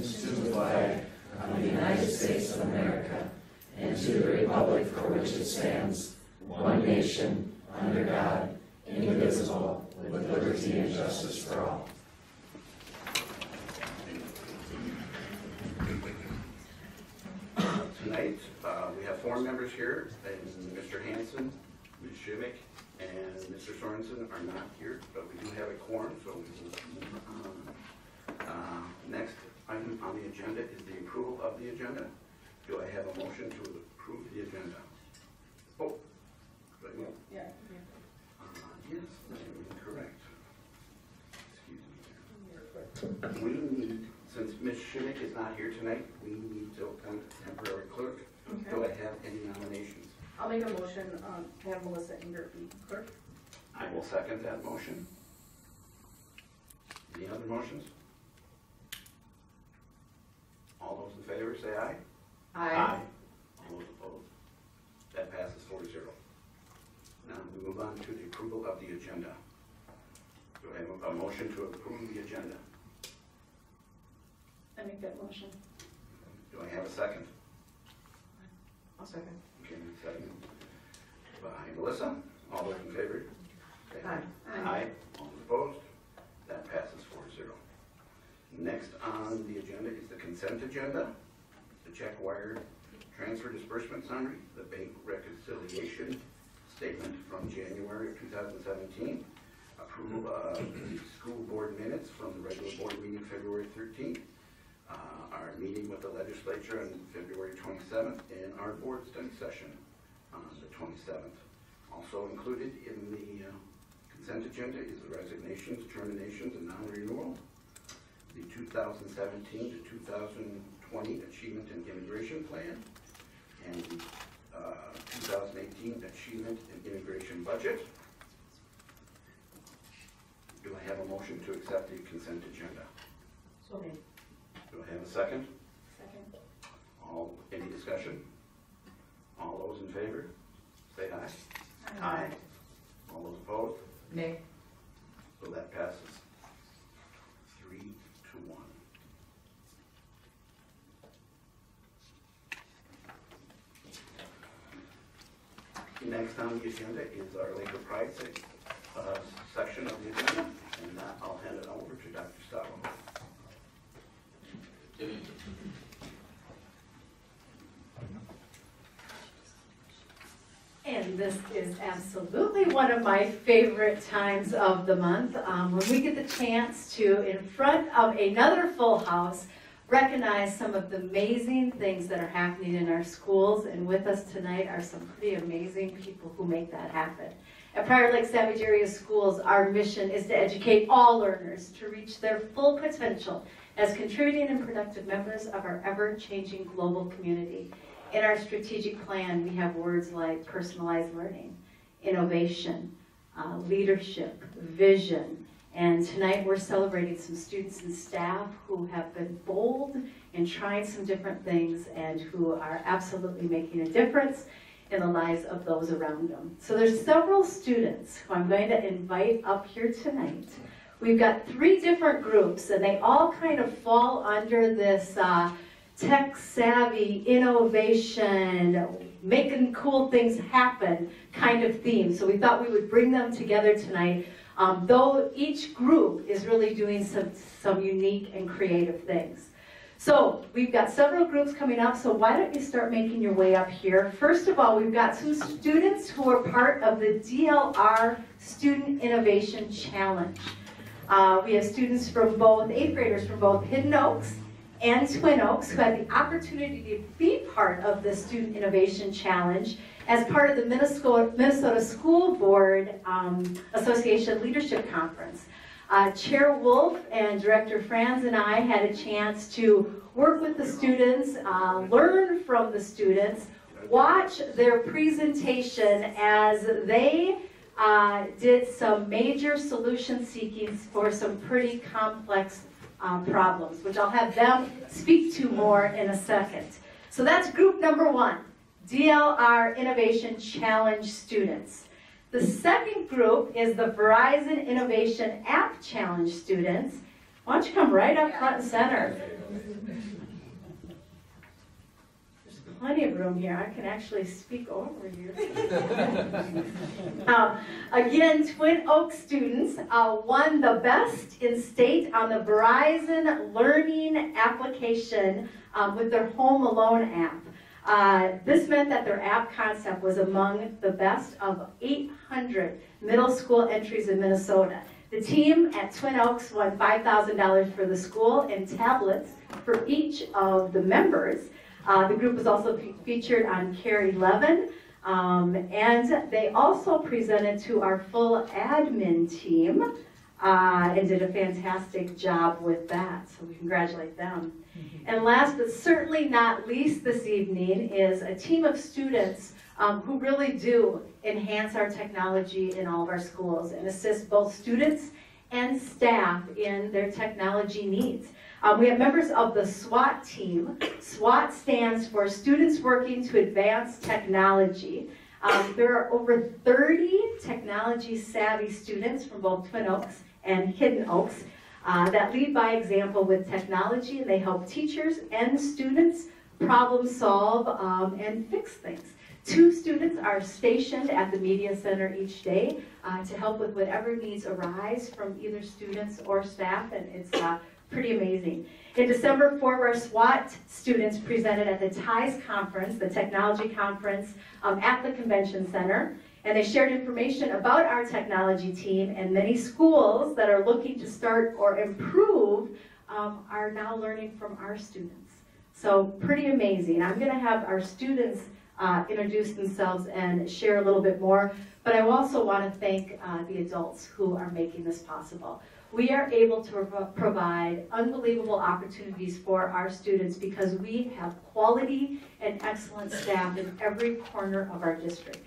allegiance to the flag of the United States of America and to the republic for which it stands, one nation, under God, indivisible, with liberty and justice for all. Tonight, uh, we have four members here, and Mr. Hanson, Ms. Schimick, and Mr. Sorensen are not here, but we do have a quorum, so we will move on. Uh, Next item on the agenda is the approval of the agenda. Do I have a motion to approve the agenda? Oh, wait, no. Yeah. Uh, Yes, that is correct. Excuse me. We need, since Ms. Schimick is not here tonight, we need to appoint a temporary clerk. Do I have any nominations? I'll make a motion, um, to have Melissa Inger be clerk. I will second that motion. Any other motions? All those in favor say aye. Aye. All those opposed? That passes four zero. Now we move on to the approval of the agenda. Do I have a motion to approve the agenda? I make that motion. Do I have a second? I'll second. Okay, second. By Melissa, all those in favor? say Aye. Aye. All those opposed? That passes four zero. Next on the agenda is the consent agenda, the check wire transfer disbursement summary, the bank reconciliation statement from January of 2017, approval of the school board minutes from the regular board meeting February 13th, uh, our meeting with the legislature on February 27th, and our board study session on the 27th. Also included in the uh, consent agenda is the resignations, terminations, and non-renewal, the 2017 to 2020 Achievement and Integration Plan, and the uh, 2018 Achievement and Integration Budget. Do I have a motion to accept the consent agenda? So made. Do I have a second? Second. All, any discussion? All those in favor, say aye. aye. All those opposed? Nay. So that passes three to one. Next on the agenda is our Laker Pride uh, section of the agenda, and uh, I'll hand it over to Dr. Stavo. And this is absolutely one of my favorite times of the month, um, when we get the chance to, in front of another full house, recognize some of the amazing things that are happening in our schools. And with us tonight are some pretty amazing people who make that happen. At Prior Lake Savage Area Schools, our mission is to educate all learners to reach their full potential as contributing and productive members of our ever-changing global community. In our strategic plan, we have words like personalized learning, innovation, uh, leadership, vision, and tonight we're celebrating some students and staff who have been bold and trying some different things and who are absolutely making a difference in the lives of those around them. So there's several students who I'm going to invite up here tonight. We've got three different groups and they all kind of fall under this uh, tech savvy, innovation, making cool things happen kind of theme. So we thought we would bring them together tonight. Um, though each group is really doing some, some unique and creative things. So we've got several groups coming up, so why don't you start making your way up here? First of all, we've got some students who are part of the DLR Student Innovation Challenge. Uh, we have students from both, eighth graders from both Hidden Oaks and Twin Oaks who had the opportunity to be part of the Student Innovation Challenge as part of the Minnesota, School Board um, Association Leadership Conference. Uh, Chair Wolf and Director Franz and I had a chance to work with the students, uh, learn from the students, watch their presentation as they uh, did some major solution seeking for some pretty complex um, problems, which I'll have them speak to more in a second. So that's group number one, DLR Innovation Challenge students. The second group is the Verizon Innovation App Challenge students. Why don't you come right up front and center? There's plenty of room here. I can actually speak over you. Um, Again, Twin Oaks students uh, won the best in state on the Verizon Learning application um, with their Home Alone app. Uh, This meant that their app concept was among the best of 800 middle school entries in Minnesota. The team at Twin Oaks won $5,000 for the school and tablets for each of the members. Uh, The group was also fe- featured on KARE 11, um, and they also presented to our full admin team uh, and did a fantastic job with that. So we congratulate them. And last but certainly not least this evening is a team of students um, who really do enhance our technology in all of our schools and assist both students and staff in their technology needs. Um, we have members of the SWAT team. SWAT stands for Students Working to Advance Technology. Um, there are over 30 technology savvy students from both Twin Oaks and Hidden Oaks uh, that lead by example with technology and they help teachers and students problem solve um, and fix things. Two students are stationed at the Media Center each day uh, to help with whatever needs arise from either students or staff, and it's uh, pretty amazing. In December, our SWAT students presented at the TIES conference, the technology conference, um, at the convention center. And they shared information about our technology team and many schools that are looking to start or improve um, are now learning from our students. So pretty amazing. I'm going to have our students uh, introduce themselves and share a little bit more, but I also want to thank uh, the adults who are making this possible. We are able to prov- provide unbelievable opportunities for our students because we have quality and excellent staff in every corner of our district.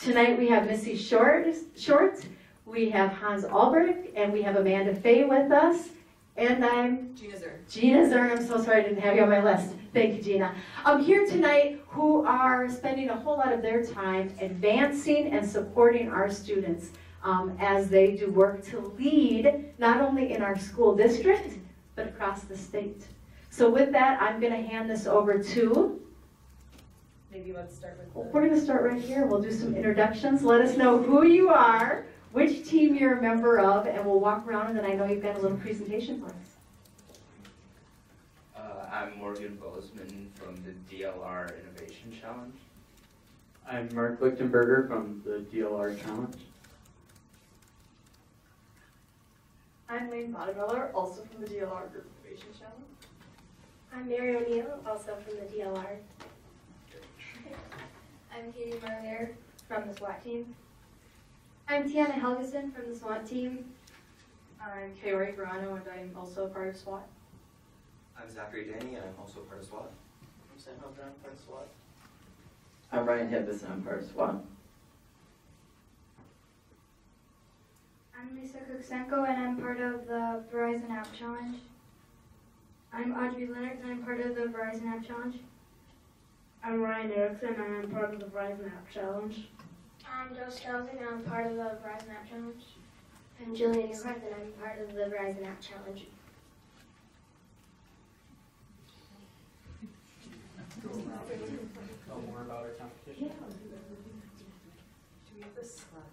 Tonight we have Missy Short, Short, we have Hans Albrecht, and we have Amanda Fay with us. And I'm Gina Zer. Gina Zern, I'm so sorry I didn't have you on my list. Thank you, Gina. I'm here tonight who are spending a whole lot of their time advancing and supporting our students um, as they do work to lead not only in our school district, but across the state. So with that, I'm going to hand this over to Maybe let's start with. well, We're going to start right here. We'll do some introductions. Let us know who you are, which team you're a member of, and we'll walk around, and then I know you've got a little presentation for us. Uh, I'm Morgan Bozeman from the DLR Innovation Challenge. I'm Mark Lichtenberger from the DLR Challenge. I'm Lane Bottomiller, also from the DLR Group Innovation Challenge. I'm Mary O'Neill, also from the DLR. I'm Katie Marlier from the SWAT team. I'm Tiana Helgeson from the SWAT team. I'm Kaori Verano, and I'm also a part of SWAT. I'm Zachary Danny, and I'm also part of SWAT. I'm Sam Hildren, part of SWAT. I'm Ryan Hibbis, and I'm part of SWAT. I'm Lisa Kuksenko, and I'm part of the Verizon App Challenge. I'm Audrey Lennox, and I'm part of the Verizon App Challenge. I'm Ryan Erickson, and I'm part of the Verizon App Challenge. I'm Joe Strausen, and I'm part of the Verizon App Challenge. I'm Julian Newhart, and I'm part of the Verizon App Challenge. Tell more about our competition. Do we have this slide?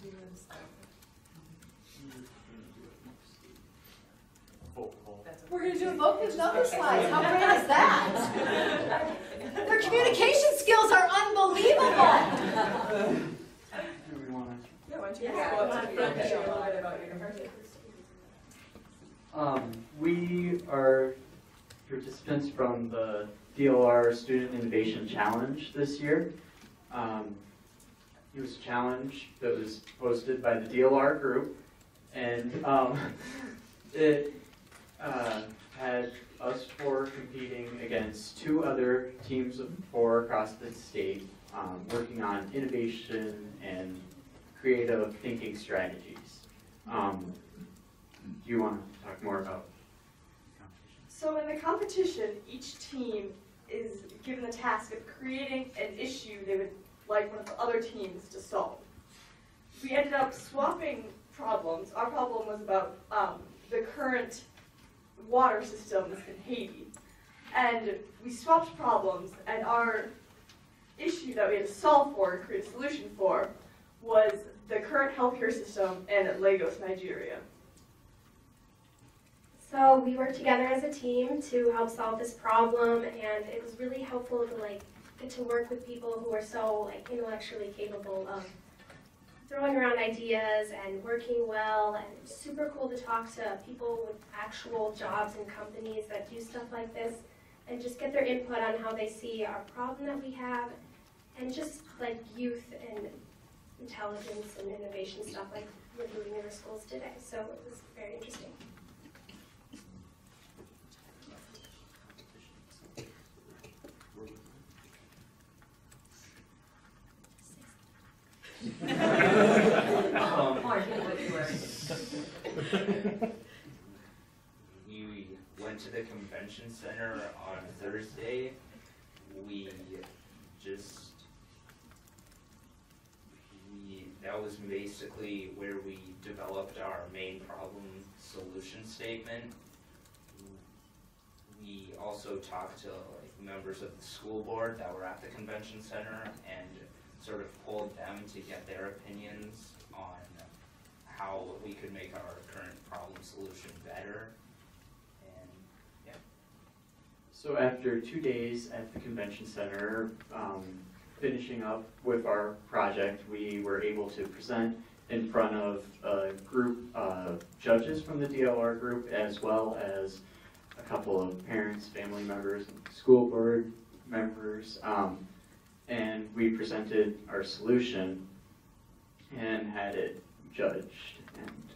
Do we have this slide? That's okay. We're gonna do a both with other slides. How great is that? Their communication skills are unbelievable. Do we want to? Yeah, why don't you Yeah. go up to the front and share a little bit about your university? Um, we are participants from the DLR Student Innovation Challenge this year. Um, it was a challenge that was hosted by the DLR group, and um, it uh, had us four competing against two other teams of four across the state, um, working on innovation and creative thinking strategies. Um, do you want to talk more about competition? So in the competition, each team is given the task of creating an issue they would like one of the other teams to solve. We ended up swapping problems. Our problem was about um, the current water systems in Haiti. And we swapped problems, and our issue that we had to solve for and create a solution for was the current healthcare system in Lagos, Nigeria. So we worked together as a team to help solve this problem, and it was really helpful to like get to work with people who are so like intellectually capable of throwing around ideas and working well. And super cool to talk to people with actual jobs and companies that do stuff like this, and just get their input on how they see our problem that we have, and just like youth and intelligence and innovation stuff like we're doing in our schools today. So it was very interesting. We went to the convention center on Thursday. We just, we, that was basically where we developed our main problem solution statement. We also talked to like members of the school board that were at the convention center and sort of pulled them to get their opinions on how we could make our current problem solution better. And So after two days at the convention center, um, finishing up with our project, we were able to present in front of a group of judges from the DLR group, as well as a couple of parents, family members, school board members. Um, and we presented our solution and had it judged and,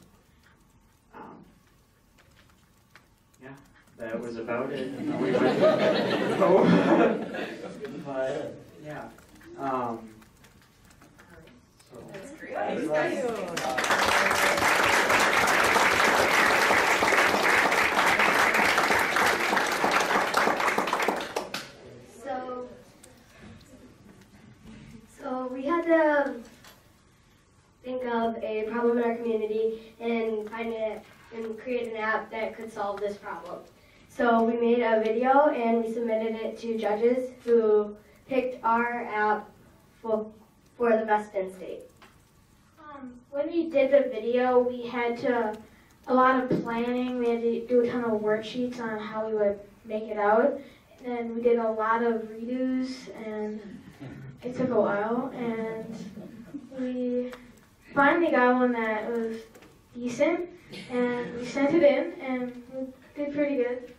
um, yeah, that was about it. And we went. But, yeah, um, so. That's great. So, so we had to think of a problem in our community and find it and create an app that could solve this problem. So we made a video and we submitted it to judges who picked our app for, for the best in state. Um, when we did the video, we had to a lot of planning. We had to do a ton of worksheets on how we would make it out. And we did a lot of redos, and it took a while. And we finally got one that was decent, and we sent it in, and we did pretty good.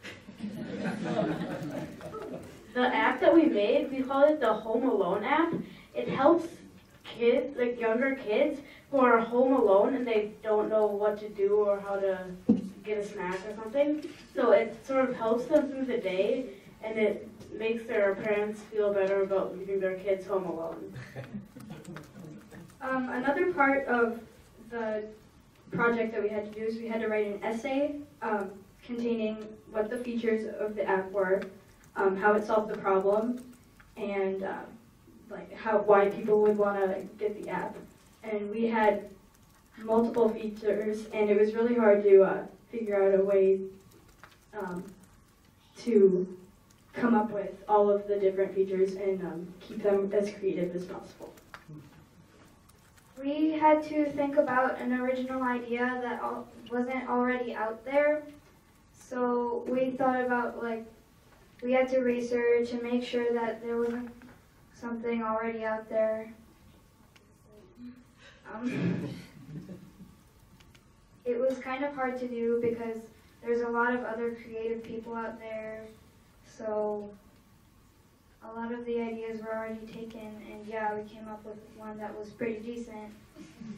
The app that we made, we call it the Home Alone app. It helps kids, like younger kids, who are home alone and they don't know what to do or how to get a snack or something. So it sort of helps them through the day and it makes their parents feel better about leaving their kids home alone. Um, another part of the project that we had to do is we had to write an essay um, containing what the features of the app were, um, how it solved the problem, and uh, like how why people would want to get the app. And we had multiple features, and it was really hard to uh, figure out a way um, to come up with all of the different features and um, keep them as creative as possible. We had to think about an original idea that wasn't already out there. So we thought about like, we had to research and make sure that there wasn't something already out there. Um, it was kind of hard to do because there's a lot of other creative people out there. So a lot of the ideas were already taken, and yeah, we came up with one that was pretty decent.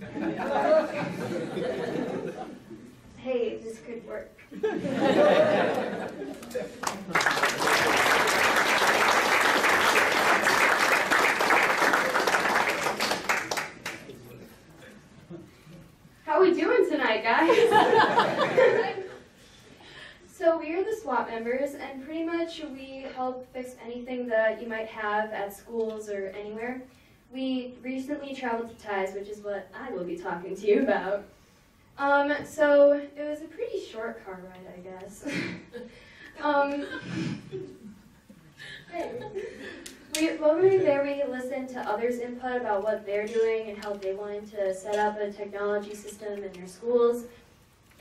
hey, this could work. How are we doing tonight, guys? so we are the SWAT members, and pretty much we help fix anything that you might have at schools or anywhere. We recently traveled to TIES, which is what I will be talking to you about. Um, so it was a pretty short car ride, I guess. um, we, when we were there, we listened to others' input about what they're doing and how they wanted to set up a technology system in their schools.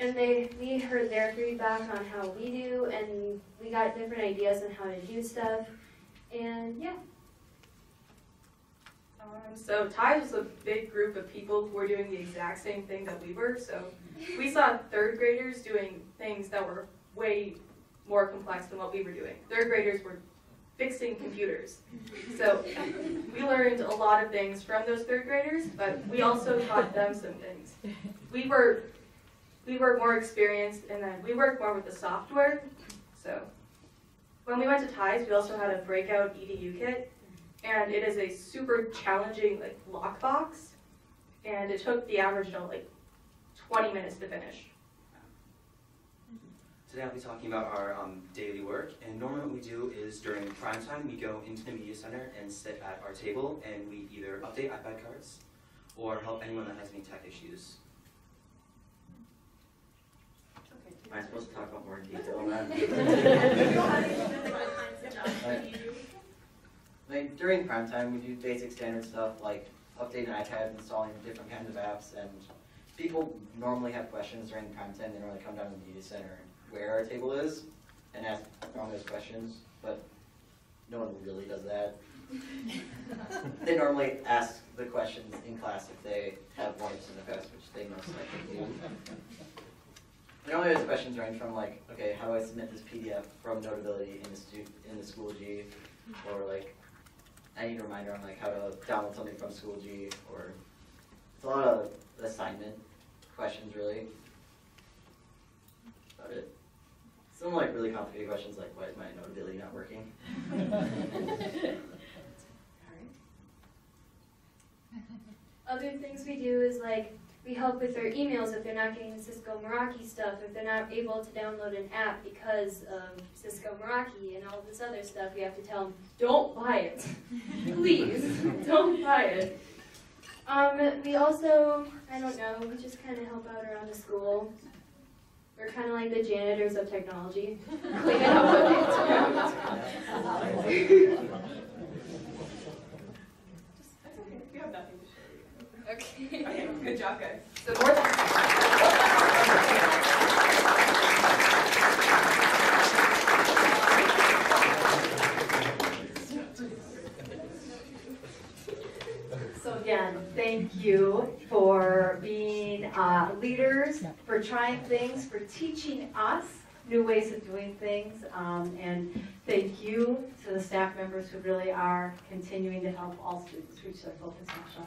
And they, we heard their feedback on how we do, and we got different ideas on how to do stuff. And yeah. Um, so Ties was a big group of people who were doing the exact same thing that we were. So we saw third graders doing things that were way more complex than what we were doing. Third graders were fixing computers. So we learned a lot of things from those third graders, but we also taught them some things. We were we were more experienced and then we worked more with the software. So when we went to Ties, we also had a breakout EDU kit and it is a super challenging like lockbox, and it took the average adult like 20 minutes to finish. Today I'll be talking about our um, daily work, and normally what we do is during prime time, we go into the media center and sit at our table, and we either update iPad cards or help anyone that has any tech issues. Am I supposed to talk about more in detail on? Like during prime time, we do basic standard stuff like updating iPads, installing different kinds of apps, and people normally have questions during prime time. They normally come down to the media center where our table is and ask all those questions, but no one really does that. they normally ask the questions in class if they have once in the past, which they most likely do. Normally those questions range from like, okay, how do I submit this PDF from Notability in the stu- in the Schoology, or like, I need a reminder on like how to download something from Schoology, or it's a lot of assignment questions really. About it. Some like really complicated questions like why is my Notability not working? Other things we do is like we help with their emails if they're not getting the Cisco Meraki stuff, if they're not able to download an app because of Cisco Meraki and all this other stuff. We have to tell them, don't buy it, please, don't buy it. Um, we also, I don't know, we just kind of help out around the school. We're kind of like the janitors of technology, cleaning up what they You have nothing to show Okay. Okay, good job, guys. So more So again, thank you for being uh, leaders, for trying things, for teaching us new ways of doing things. Um, And thank you to the staff members who really are continuing to help all students reach their full potential.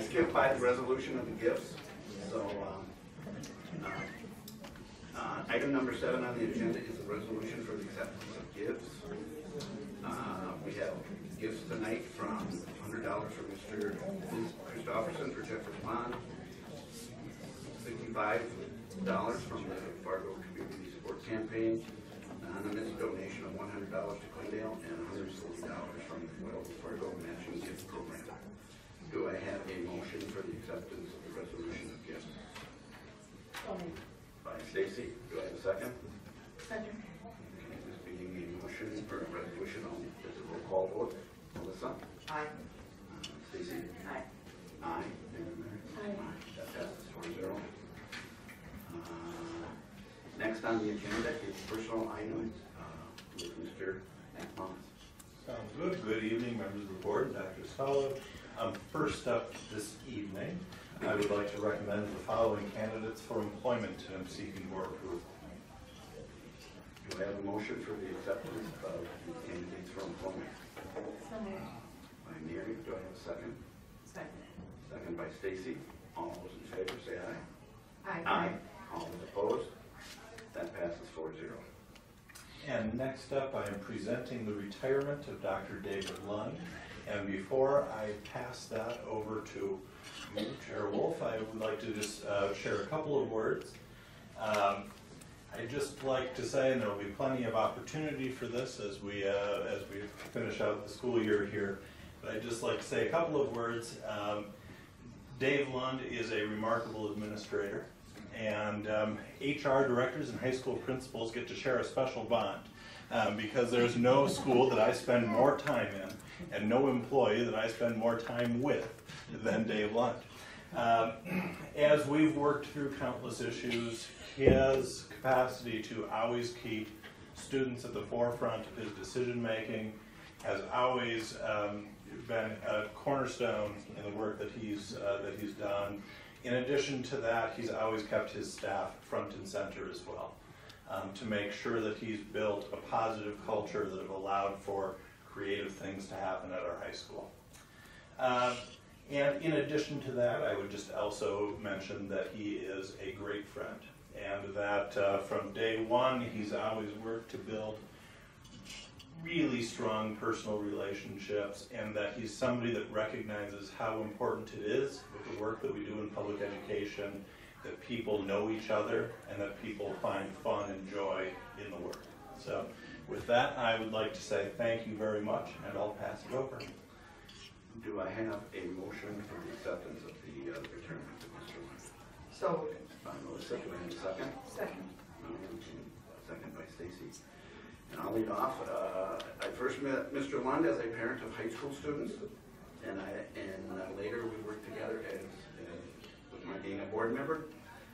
Skipped by the resolution of the gifts, so, um, uh, uh, item number seven on the agenda is a resolution for the acceptance of gifts. Uh, we have gifts tonight from hundred dollars from Mr. Christopherson for Jeffers Pond, sixty-five dollars from the Fargo Community Support Campaign, anonymous donation of one hundred dollars to Glendale and hundred and forty dollars from the Fargo Gift. Do I have a motion for the acceptance of the resolution of gift? By Stacy, do I have a second? Second. Okay, This being a motion for a resolution, I'll, this is a roll call vote. Melissa? Aye. Uh, Stacy? Aye. Aye. Aye. That passes four zero. Uh, Next on the agenda is personal items uh, with Mr. McManus. Sounds good. Good evening, members of the board, Dr. Staloch. Um, First up this evening, I would like to recommend the following candidates for employment, and I'm seeking board approval. Do I have a motion for the acceptance of the candidates for employment? So moved. By Mary, do I have a second? Second. Second by Stacy. All those in favor say aye. Aye. Aye. All those opposed? That passes 4-0. And next up, I am presenting the retirement of Dr. David Lund. And before I pass that over to Chair Wolf, I would like to just uh, share a couple of words. Um, I'd just like to say, and there'll be plenty of opportunity for this as we, uh, as we finish out the school year here, but I'd just like to say a couple of words. Um, Dave Lund is a remarkable administrator, and um, HR directors and high school principals get to share a special bond um, because there's no school that I spend more time in and no employee that I spend more time with than Dave Lund. Um, as we've worked through countless issues, his capacity to always keep students at the forefront of his decision making has always um, been a cornerstone in the work that he's uh, that he's done. In addition to that, he's always kept his staff front and center as well, um, to make sure that he's built a positive culture that have allowed for creative things to happen at our high school. Um, and in addition to that, I would just also mention that he is a great friend, and that uh, from day one, he's always worked to build really strong personal relationships, and that he's somebody that recognizes how important it is with the work that we do in public education, that people know each other, and that people find fun and joy in the work. So with that, I would like to say thank you very much, and I'll pass it over. Do I have a motion for the acceptance of the uh, retirement of Mr. Lund? So By Melissa, do I have a second? Second. Okay, Second by Stacy. And I'll lead off. Uh, I first met Mr. Lund as a parent of high school students, and I, and uh, later we worked together as, as, with my being a board member.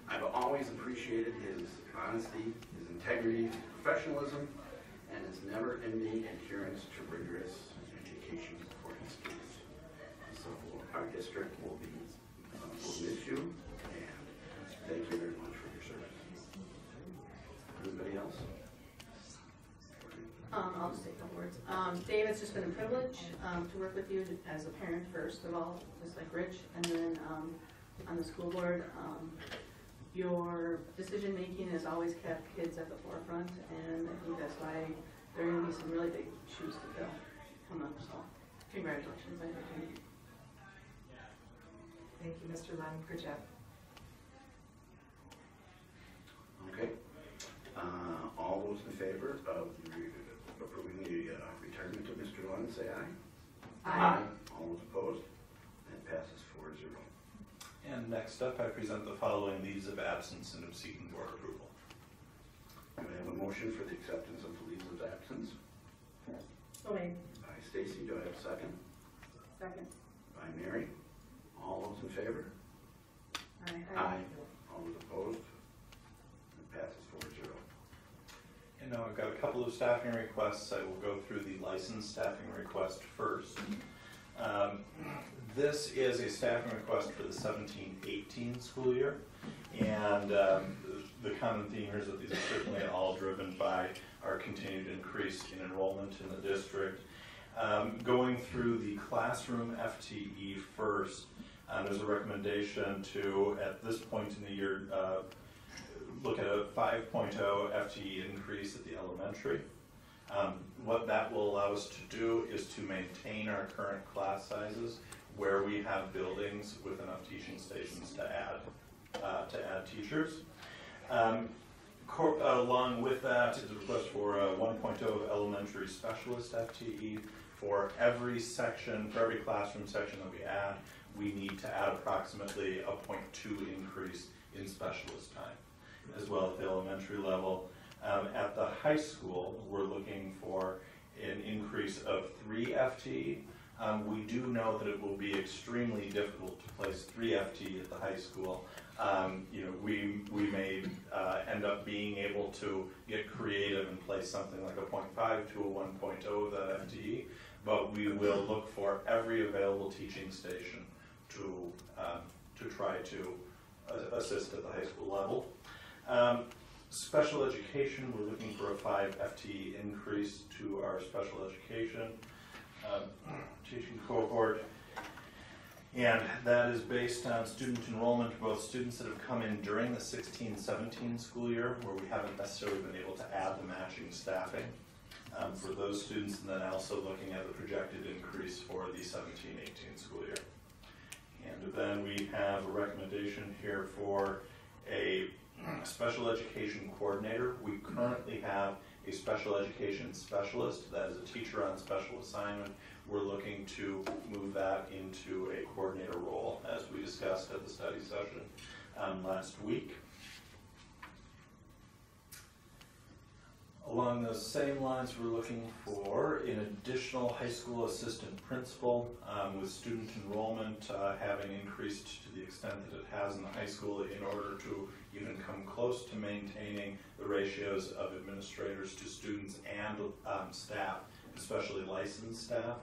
I've always appreciated his honesty, his integrity, his professionalism, and his never-ending adherence to rigorous education for students. So our district will be, uh, will miss you, and thank you very much for your service. Anybody else? Um, I'll just say a couple words. Um, Dave, it's just been a privilege, um, to work with you as a parent first of all, just like Rich, and then, um, on the school board. Um, your decision-making has always kept kids at the forefront, and I think that's why there are gonna be some really big shoes to fill come up, so congratulations, I think. Thank you, Mr. Lund. Good job. Okay. Uh, all those in favor of re- approving the uh, retirement of Mr. Lund, say aye. Aye. All those opposed? That passes four zero. And next up, I present the following leaves of absence and am seeking board approval. Do I have a motion for the acceptance of the leaves of absence? So made. By Stacy, do I have a second? Second. By Mary? All those in favor? Aye. All those opposed? That passes four zero. And now I've got a couple of staffing requests. I will go through the licensed staffing request first. Um, This is a staffing request for the 17-18 school year. And um, the common theme here is that these are certainly all driven by our continued increase in enrollment in the district. Um, Going through the classroom FTE first, uh, there's a recommendation to, at this point in the year, uh, look at a 5.0 FTE increase at the elementary. Um, What that will allow us to do is to maintain our current class sizes where we have buildings with enough teaching stations to add, uh, to add teachers. Um, along with that is a request for a 1.0 elementary specialist FTE. For every section, for every classroom section that we add, we need to add approximately a 0.2 increase in specialist time, as well at the elementary level. Um, At the high school, we're looking for an increase of 3 FT. Um, We do know that it will be extremely difficult to place 3 FT at the high school. Um, You know, we, we may uh, end up being able to get creative and place something like a 0.5 to a 1.0 of that FTE, but we will look for every available teaching station to, um, to try to a- assist at the high school level. Special education, we're looking for a five FTE increase to our special education um, teaching cohort. And that is based on student enrollment, both students that have come in during the 16-17 school year, where we haven't necessarily been able to add the matching staffing um, for those students, and then also looking at the projected increase for the 17-18 school year. And then we have a recommendation here for a special education coordinator. We currently have a special education specialist, that is a teacher on special assignment. We're looking to move that into a coordinator role, as we discussed at the study session um, last week. Along those same lines, we're looking for an additional high school assistant principal um, with student enrollment uh, having increased to the extent that it has in the high school in order to even come close to maintaining the ratios of administrators to students and um, staff, especially licensed staff.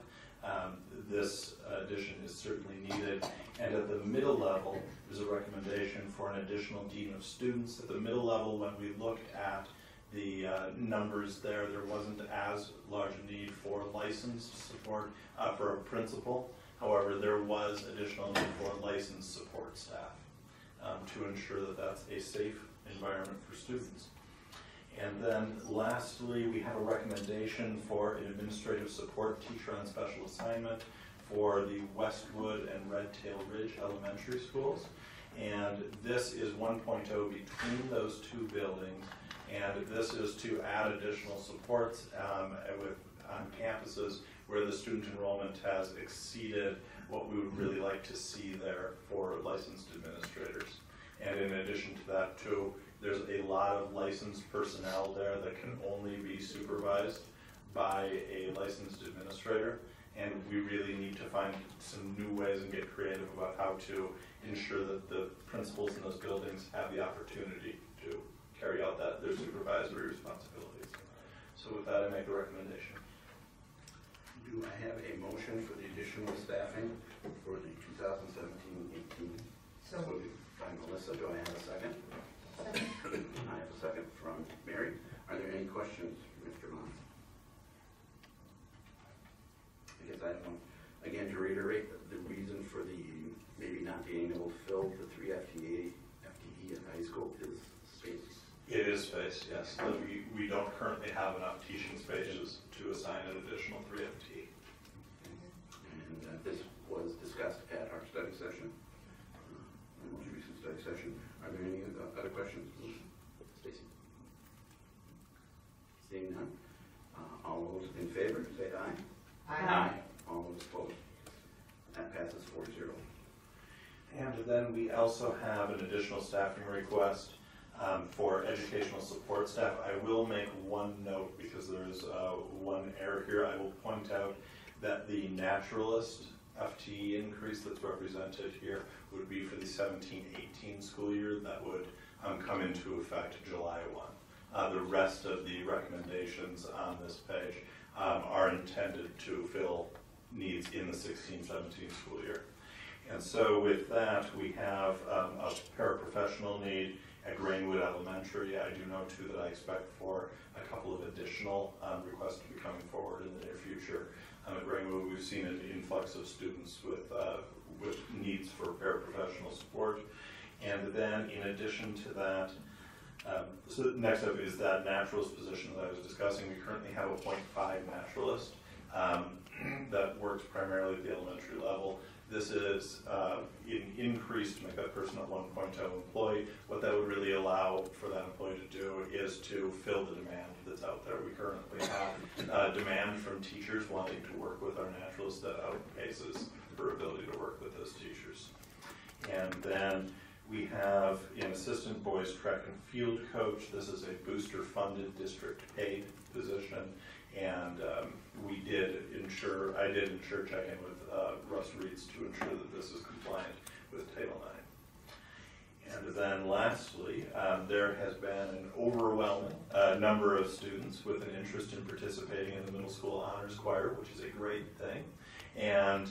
Um, This addition is certainly needed. And at the middle level, there's a recommendation for an additional dean of students. At the middle level, when we looked at the uh, numbers there, there wasn't as large a need for licensed support uh, for a principal. However, there was additional need for licensed support staff um, to ensure that that's a safe environment for students. And then lastly, we have a recommendation for an administrative support teacher on special assignment for the Westwood and Red Tail Ridge Elementary Schools. And this is 1.0 between those two buildings. And this is to add additional supports um, with on campuses where the student enrollment has exceeded what we would really like to see there for licensed administrators. And in addition to that too, there's a lot of licensed personnel there that can only be supervised by a licensed administrator. And we really need to find some new ways and get creative about how to ensure that the principals in those buildings have the opportunity to carry out that, their supervisory responsibilities. So with that, I make a recommendation. Do I have a motion for the additional staffing for the 2017-18? So By Melissa, do I have a second? Second. I have a second from Mary. Are there any questions, Mr. Mons? I guess I have one. Again, to reiterate, the reason for the maybe not being able to fill the three FTE, FTE at high school is space. It is space, yes. But we, we don't currently have enough teaching spaces to assign an additional three FTE. And uh, this was discussed at our study session, uh, the most recent study session. Are there any uh, other questions? Stacy? Seeing none, uh, all those in favor, say aye. Aye. All those opposed? That passes four zero. And then we also have an additional staffing request um, for educational support staff. I will make one note because there is uh, one error here. I will point out that the naturalist FTE increase that's represented here would be for the 17-18 school year. That would um, come into effect July 1. Uh, The rest of the recommendations on this page um, are intended to fill needs in the 16-17 school year. And so with that, we have um, a paraprofessional need at Grainwood Elementary. I do know too that I expect for a couple of additional um, requests to be coming forward in the near future. Um, At Grainwood, we've seen an influx of students with, uh, with needs for paraprofessional support. And then in addition to that, um, so next up is that naturalist position that I was discussing. We currently have a .5 naturalist um, that works primarily at the elementary level. This is uh, an increase to make that person a 1.0 employee. What that would really allow for that employee to do is to fill the demand that's out there. We currently have uh, demand from teachers wanting to work with our naturalists that outpaces her ability to work with those teachers. And then we have an assistant boys track and field coach. This is a booster funded district paid position. And um, we did ensure, I did ensure check-in with uh, Russ Reeds to ensure that this is compliant with Title IX. And then lastly, um, there has been an overwhelming uh, number of students with an interest in participating in the middle school honors choir, which is a great thing. And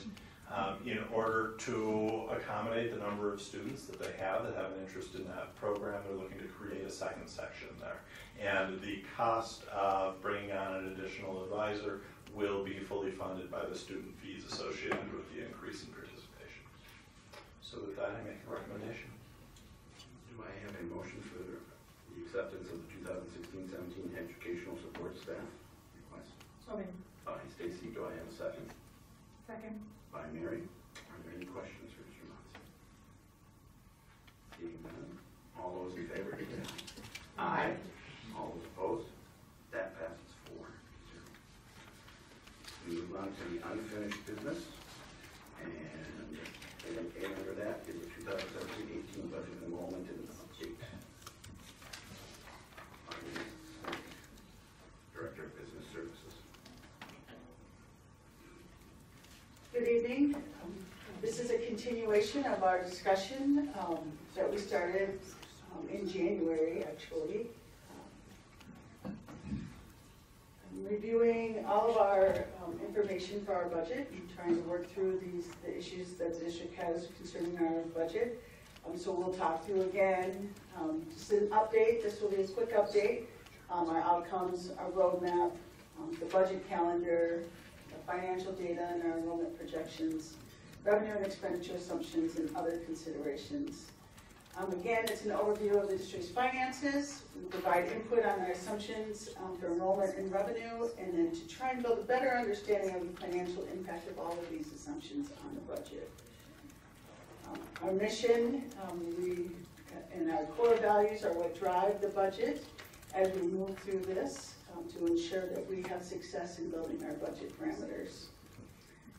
um, in order to accommodate the number of students that they have that have an interest in that program, they're looking to create a second section there. And the cost of bringing on an additional advisor will be fully funded by the student fees associated with the increase in participation. So with that, I make a recommendation. Do I have a motion for the acceptance of the 2016-17 educational support staff request? So maybe. By Stacy, do I have a second? Second. By Mary. Are there any questions for Mr. Munson? Seeing none, all those in favor, aye. Aye. All those opposed? That passes four zero. We move on to the unfinished business, and item A under that is the 2017-18 budget enrollment and update. Director of Business Services. Good evening. Um, This is a continuation of our discussion um, that we started um, in January, actually. Um, Reviewing all of our um, information for our budget and trying to work through these, the issues that the district has concerning our budget. Um, So we'll talk through again, um, just an update, this will be a quick update, our outcomes, our roadmap, the budget calendar, the financial data and our enrollment projections, revenue and expenditure assumptions, and other considerations. Um, Again, it's an overview of the district's finances. We provide input on our assumptions um, for enrollment and revenue, and then to try and build a better understanding of the financial impact of all of these assumptions on the budget. Um, Our mission, um, we, and our core values are what drive the budget as we move through this um, to ensure that we have success in building our budget parameters.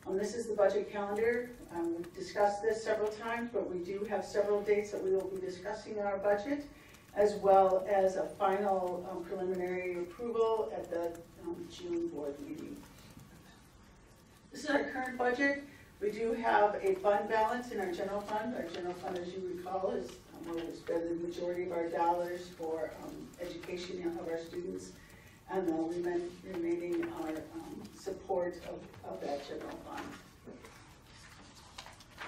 Um, This is the budget calendar. Um, We've discussed this several times, but we do have several dates that we will be discussing in our budget, as well as a final um, preliminary approval at the um, June board meeting. This is our current budget. We do have a fund balance in our general fund. Our general fund, as you recall, is where we spend the majority of our dollars for um, education of our students and the remen- remaining are um, support of, of that general fund.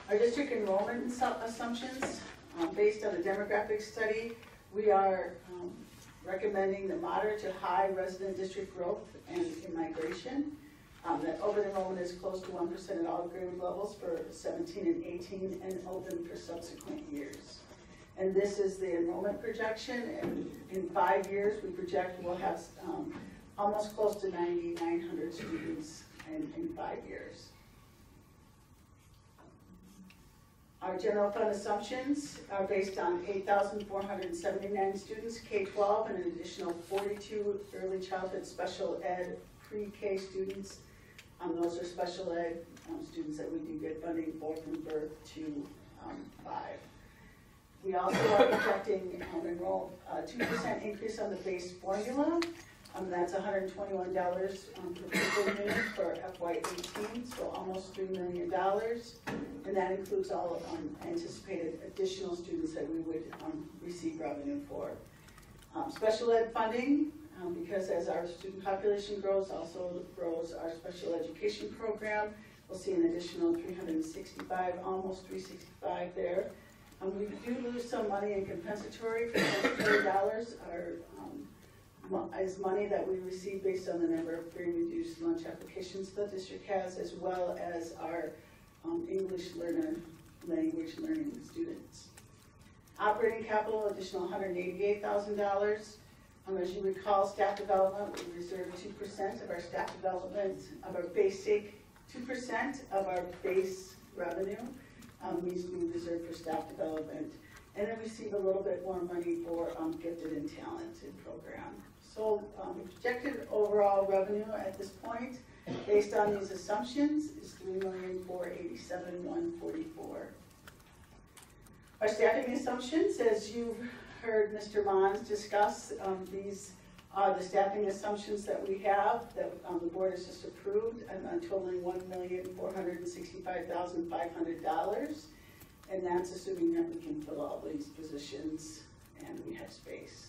Our district enrollment assumptions, um, based on the demographic study, we are um, recommending the moderate to high resident district growth and in migration. Um, That open enrollment is close to one percent at all grade levels for seventeen and eighteen, and open for subsequent years. And this is the enrollment projection, and in five years, we project we'll have um, almost close to 9,900 students in, in five years. Our general fund assumptions are based on 8,479 students, K-12, and an additional 42 early childhood special ed pre-K students. Um, Those are special ed um, students that we do get funding for from birth to um, five. We also are projecting enroll, two percent increase on the base formula. Um, that's hundred and twenty-one dollars um, per pupil unit for FY eighteen, so almost three million dollars. And that includes all um, anticipated additional students that we would um, receive revenue for. Um, Special ed funding, um, because as our student population grows, also grows our special education program. We'll see an additional three hundred and sixty-five, almost three sixty-five there. Um, we do lose some money in compensatory, dollars are, um, is money that we receive based on the number of free and reduced lunch applications the district has, as well as our, um, English learner, language learning students. Operating capital, additional hundred and eighty-eight thousand dollars. Um, as you recall, staff development, we reserve two percent of our staff development, of our basic, two percent of our base revenue. Um, these we reserve for staff development. And then receive a little bit more money for, um, gifted and talented program. So, um, projected overall revenue at this point, based on these assumptions, is three million, four eighty-seven, one forty-four. Our staffing assumptions, as you've heard Mr. Mons discuss, um, these are the staffing assumptions that we have, that, um, the board has just approved, uh, totaling one million, four hundred and sixty-five thousand, five hundred dollars. And that's assuming that we can fill all these positions and we have space.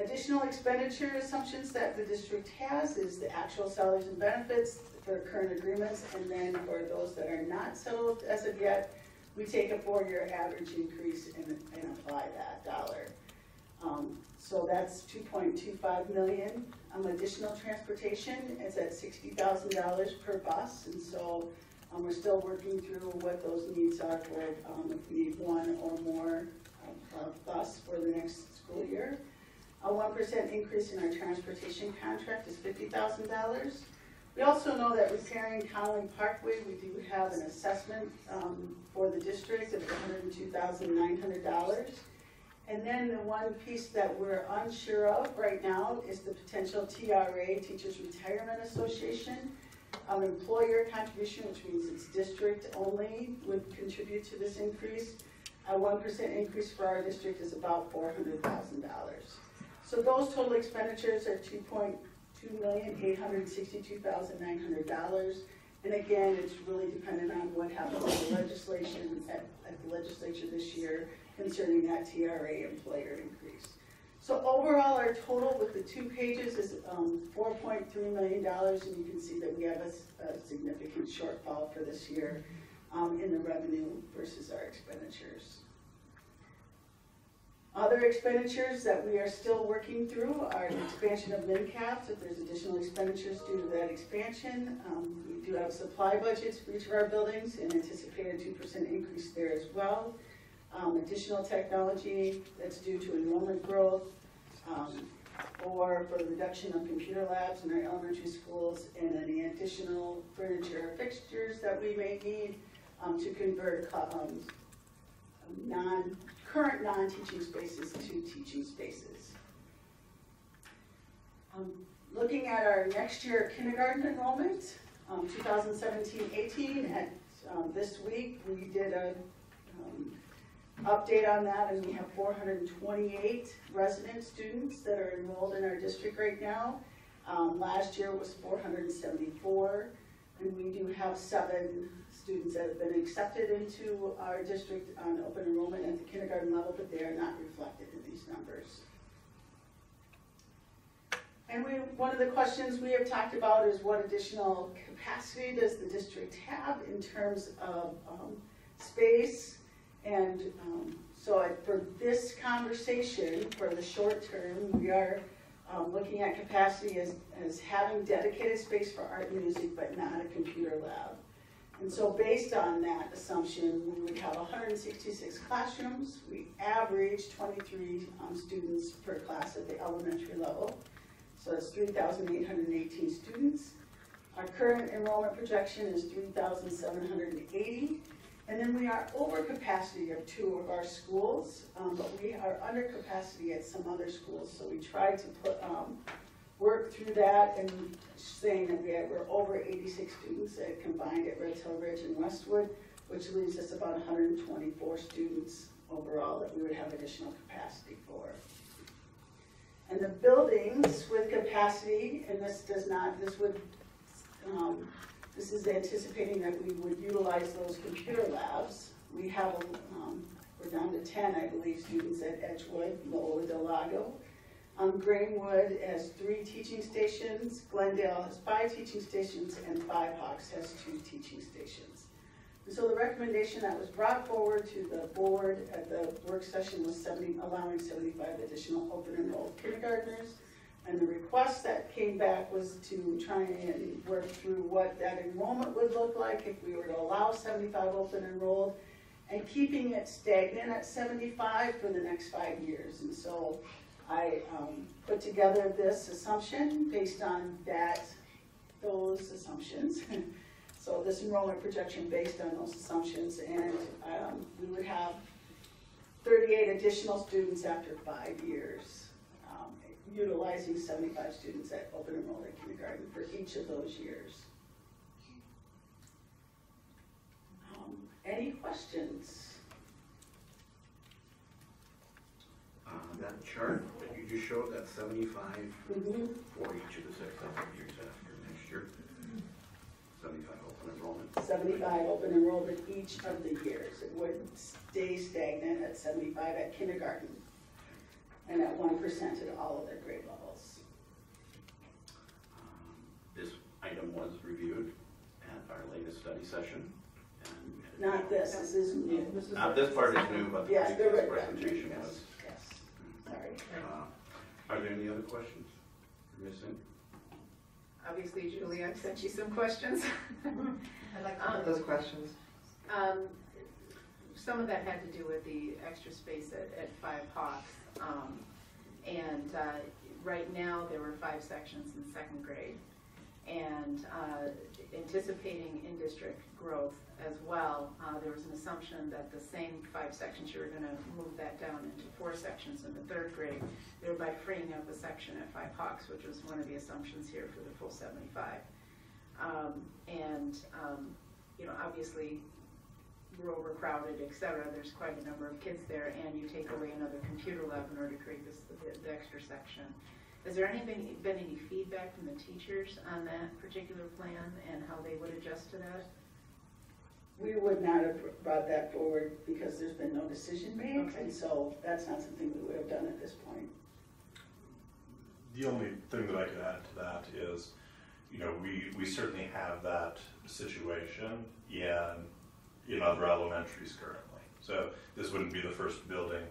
Additional expenditure assumptions that the district has is the actual salaries and benefits for current agreements, and then for those that are not settled as of yet, we take a four-year average increase and, and apply that dollar. Um, so that's two point two five million. Um, additional transportation is at sixty thousand dollars per bus, and so, um, we're still working through what those needs are for, um, if we need one or more, uh, bus for the next school year. A one percent increase in our transportation contract is fifty thousand dollars. We also know that repairing Conley Parkway, we do have an assessment, um, for the district of hundred and then the one piece that we're unsure of right now is the potential TRA, Teachers Retirement Association. Um, employer contribution, which means it's district only, would contribute to this increase. A one percent increase for our district is about four hundred thousand dollars. So those total expenditures are two point two million, eight hundred sixty-two thousand, nine hundred dollars. And again, it's really dependent on what happens with the legislation at, at the legislature this year concerning that TRA employer increase. So overall, our total with the two pages is, um, four point three million dollars, and you can see that we have a significant shortfall for this year, um, in the revenue versus our expenditures. Other expenditures that we are still working through are the expansion of MNCAPS, if there's additional expenditures due to that expansion. Um, we do have supply budgets for each of our buildings and anticipate a two percent increase there as well. Um, additional technology that's due to enrollment growth, um, or for the reduction of computer labs in our elementary schools, and any additional furniture or fixtures that we may need, um, to convert, um, non, current non-teaching spaces to teaching spaces. Um, Looking at our next year kindergarten enrollment, um, 2017-18, at, um, this week, we did a, um, update on that, and we have four hundred and twenty-eight resident students that are enrolled in our district right now. Um, last year was four hundred and seventy-four, and we do have seven students that have been accepted into our district on open enrollment at the kindergarten level, but they are not reflected in these numbers. And we, one of the questions we have talked about is what additional capacity does the district have in terms of, um, space? And, um, so for this conversation, for the short term, we are, um, looking at capacity as, as having dedicated space for art and music, but not a computer lab. And so based on that assumption, we would have hundred and sixty-six classrooms. We average twenty-three, um, students per class at the elementary level. So that's three thousand eight hundred and eighteen students. Our current enrollment projection is three thousand seven hundred and then we are over capacity of two of our schools, um, but we are under capacity at some other schools. So we tried to put, um, work through that and saying that we had, we're over eighty-six students that combined at Redtail Ridge and Westwood, which leaves us about hundred and twenty-four students overall that we would have additional capacity for. And the buildings with capacity, and this does not, this would, um, this is anticipating that we would utilize those computer labs. We have, um, we're down to ten, I believe, students at Edgewood, Lower Del Lago. Um, Grainwood has three teaching stations, Glendale has five teaching stations, and Five Hawks has two teaching stations. And so the recommendation that was brought forward to the board at the work session was seventy, allowing seventy-five additional open enrolled kindergartners. And the request that came back was to try and work through what that enrollment would look like if we were to allow seventy-five open enrolled and keeping it stagnant at seventy-five for the next five years. And so I um, put together this assumption based on that, those assumptions. So this enrollment projection based on those assumptions, and um, we would have 38 additional students after five years, utilizing 75 students at open enrollment kindergarten for each of those years. Um, Any questions? Uh, that chart that you just showed, that seventy-five Mhm. for each of the six years after next year. Seventy-five open enrollment. 75 open enrollment each of the years. It would stay stagnant at 75 at kindergarten and at 1% at all of their grade levels. Um, This item was reviewed at our latest study session. and- Not this, this is new. Not this part is new, but the Yes, they're previous right, presentation yes, was. Yes, sorry. Uh, Are there any other questions for Ms. Cink? Obviously, Julie, I've sent you some questions. I'd like to put those questions. Um, Some of that had to do with the extra space at, at Five Hawks. Um, And uh, right now, there were five sections in second grade. And uh, anticipating in-district growth as well, uh, there was an assumption that the same five sections, you were going to move that down into four sections in the third grade, thereby freeing up a section at Five Hawks, which was one of the assumptions here for the full 75. Um, And, um, you know, obviously, we're overcrowded, et cetera, there's quite a number of kids there, and you take away another computer lab in order to create this, the, the extra section. Has there anything, been any feedback from the teachers on that particular plan and how they would adjust to that? We would not have brought that forward because there's been no decision made, Okay. and so that's not something we would have done at this point. The only thing that I could add to that is, you know, we, we certainly have that situation in, in other elementaries currently. So this wouldn't be the first building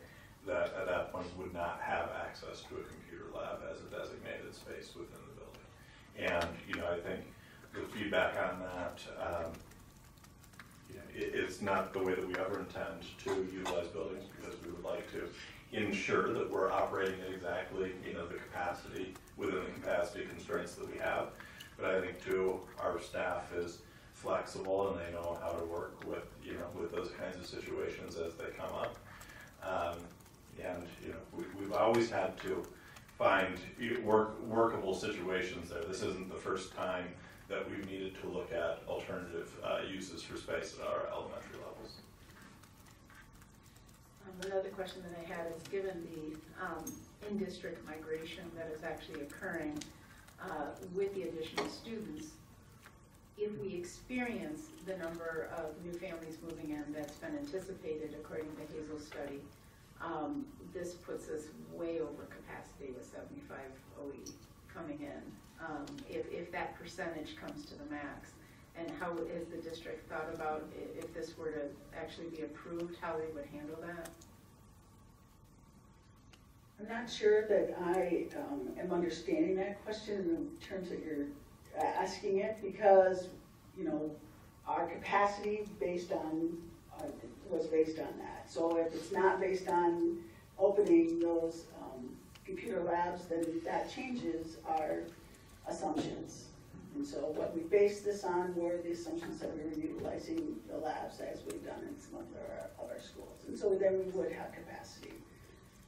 that at that point would not have access to a computer lab as a designated space within the building. And, you know, I think the feedback on that, um, you know, it, it's not the way that we ever intend to utilize buildings because we would like to ensure that we're operating at exactly, you know, the capacity, within the capacity constraints that we have. But I think too, our staff is flexible and they know how to work with, you know, with those kinds of situations as they come up. Um, and, you know, we, we've always had to find work, workable situations there. This isn't the first time that we've needed to look at alternative, uh, uses for space at our elementary levels. Um, Another question that I had is, given the um, in-district migration that is actually occurring uh, with the additional students, if we experience the number of new families moving in that's been anticipated according to the Hazel study, um, this puts us way over capacity with 75 OE coming in. Um, If, if that percentage comes to the max, and how has the district thought about if this were to actually be approved, how they would handle that? I'm not sure that I um, am understanding that question in terms that you're asking it, because, you know, our capacity based on, uh, was based on that. So if it's not based on opening those um, computer labs, then that changes our assumptions. And so what we based this on were the assumptions that we were utilizing the labs as we've done in some of our, of our schools. And so then we would have capacity.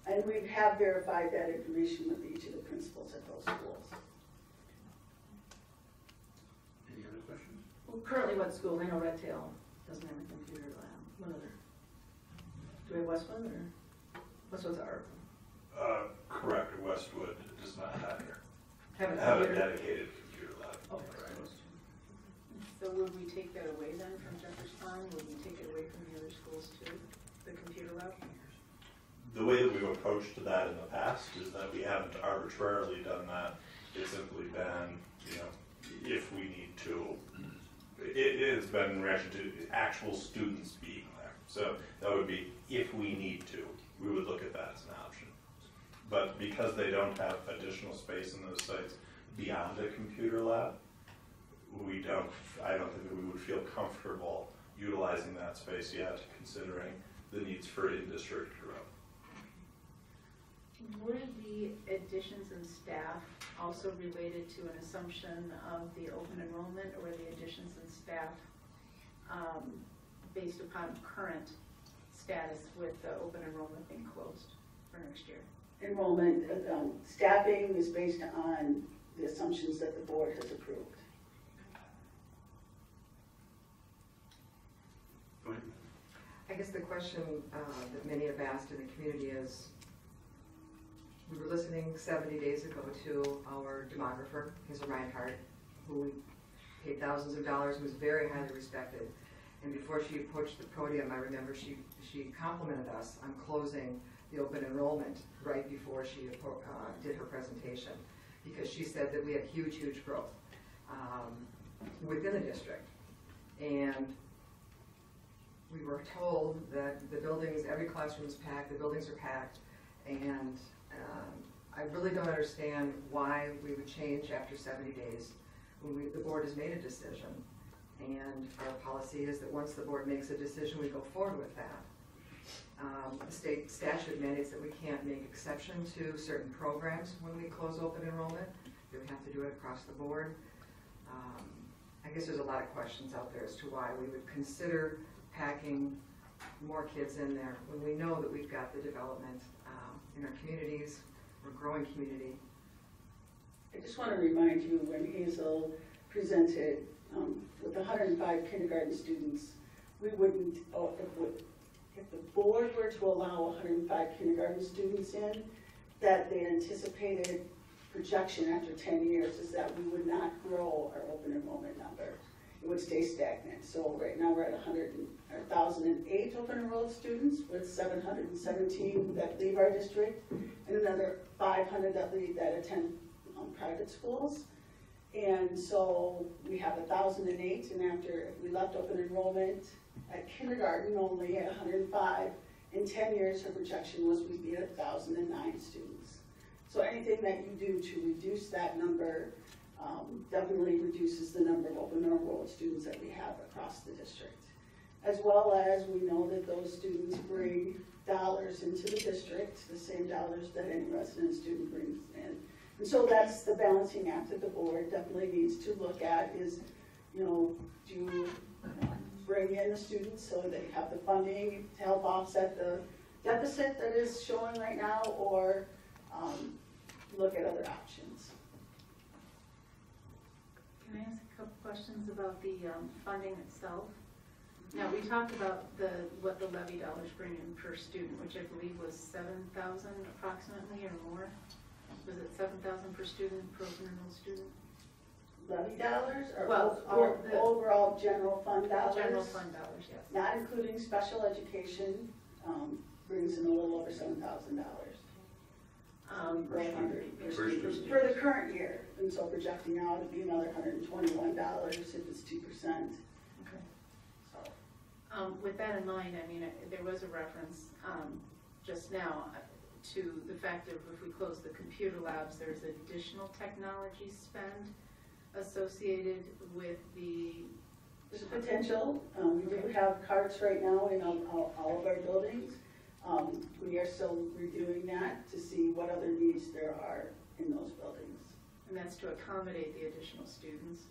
And we have verified that information with each of the principals at those schools. Any other questions? Well, currently what schools, I know Red Tail doesn't have a computer lab, what other? Do we have Westwood or, Westwood's our, Uh, correct, Westwood does not have, have a have a computer? dedicated computer lab. Okay. So would we take that away then from Jeffers Pond? Would we take it away from the other schools too, the computer lab? The way that we've approached that in the past is that we haven't arbitrarily done that. It's simply been, you know, if we need to. It, has been in reaction to actual students being there. So that would be if we need to, we would look at that as an option. But because they don't have additional space in those sites beyond a computer lab, we don't, I don't think that we would feel comfortable utilizing that space yet, considering the needs for in-district growth. Were the additions in staff also related to an assumption of the open enrollment or the additions in staff um, based upon current status with the open enrollment being closed for next year? Enrollment, uh, um, staffing is based on the assumptions that the board has approved. I guess the question uh, that many have asked in the community is, we were listening 70 days ago to our demographer, Hazel Reinhardt, who we paid thousands of dollars, who was very highly respected. And before she approached the podium, I remember she, she complimented us on closing the open enrollment right before she uh, did her presentation. Because she said that we had huge, huge growth um, within the district. And we were told that the buildings, every classroom is packed, the buildings are packed, and um, I really don't understand why we would change after 70 days when we, the board has made a decision. And our policy is that once the board makes a decision, we go forward with that. Um, The state statute mandates that we can't make exception to certain programs when we close open enrollment. We have to do it across the board. Um, I guess there's a lot of questions out there as to why we would consider packing more kids in there when we know that we've got the development um, in our communities, we're a growing community. I just want to remind you, when Hazel presented um, with 105 kindergarten students, we wouldn't, oh, if we- if the board were to allow 105 kindergarten students in, that they anticipated projection after 10 years is that we would not grow our open enrollment number. It would stay stagnant. So right now, we're at 100, and- or 1,008 open enrolled students with 717 that leave our district and another 500 that leave, that attend um, private schools. And so we have 1,008, and after, we left open enrollment at kindergarten only at 105, in 10 years, her projection was we'd be at 1,009 students. So anything that you do to reduce that number um, definitely reduces the number of open enrolled students that we have across the district. As well as we know that those students bring dollars into the district, the same dollars that any resident student brings in. And so that's the balancing act that the board definitely needs to look at is, you know, do you bring in the students so they have the funding to help offset the deficit that is showing right now, or um, look at other options? Can I ask a couple questions about the um, funding itself? Now, we talked about the, what the levy dollars bring in per student, which I believe was seven thousand approximately or more. Was it seven thousand per student, per enrolled student? Levy dollars or Well, or the- overall general fund dollars? General fund dollars, yes. Not including special education, um, brings in a little over seven thousand dollars. Um, Per hundred, per Per student, student. for the current year, and so projecting out it'd be another hundred and twenty-one dollars if it's two percent, Okay. so. Um, with that in mind, I mean, uh, there was a reference, um, just now uh, to the fact of if we close the computer labs, there's additional technology spend associated with the. There's a potential, um, we do have carts right now in all, all- all of our buildings. Um, we are still reviewing that to see what other needs there are in those buildings. And that's to accommodate the additional students.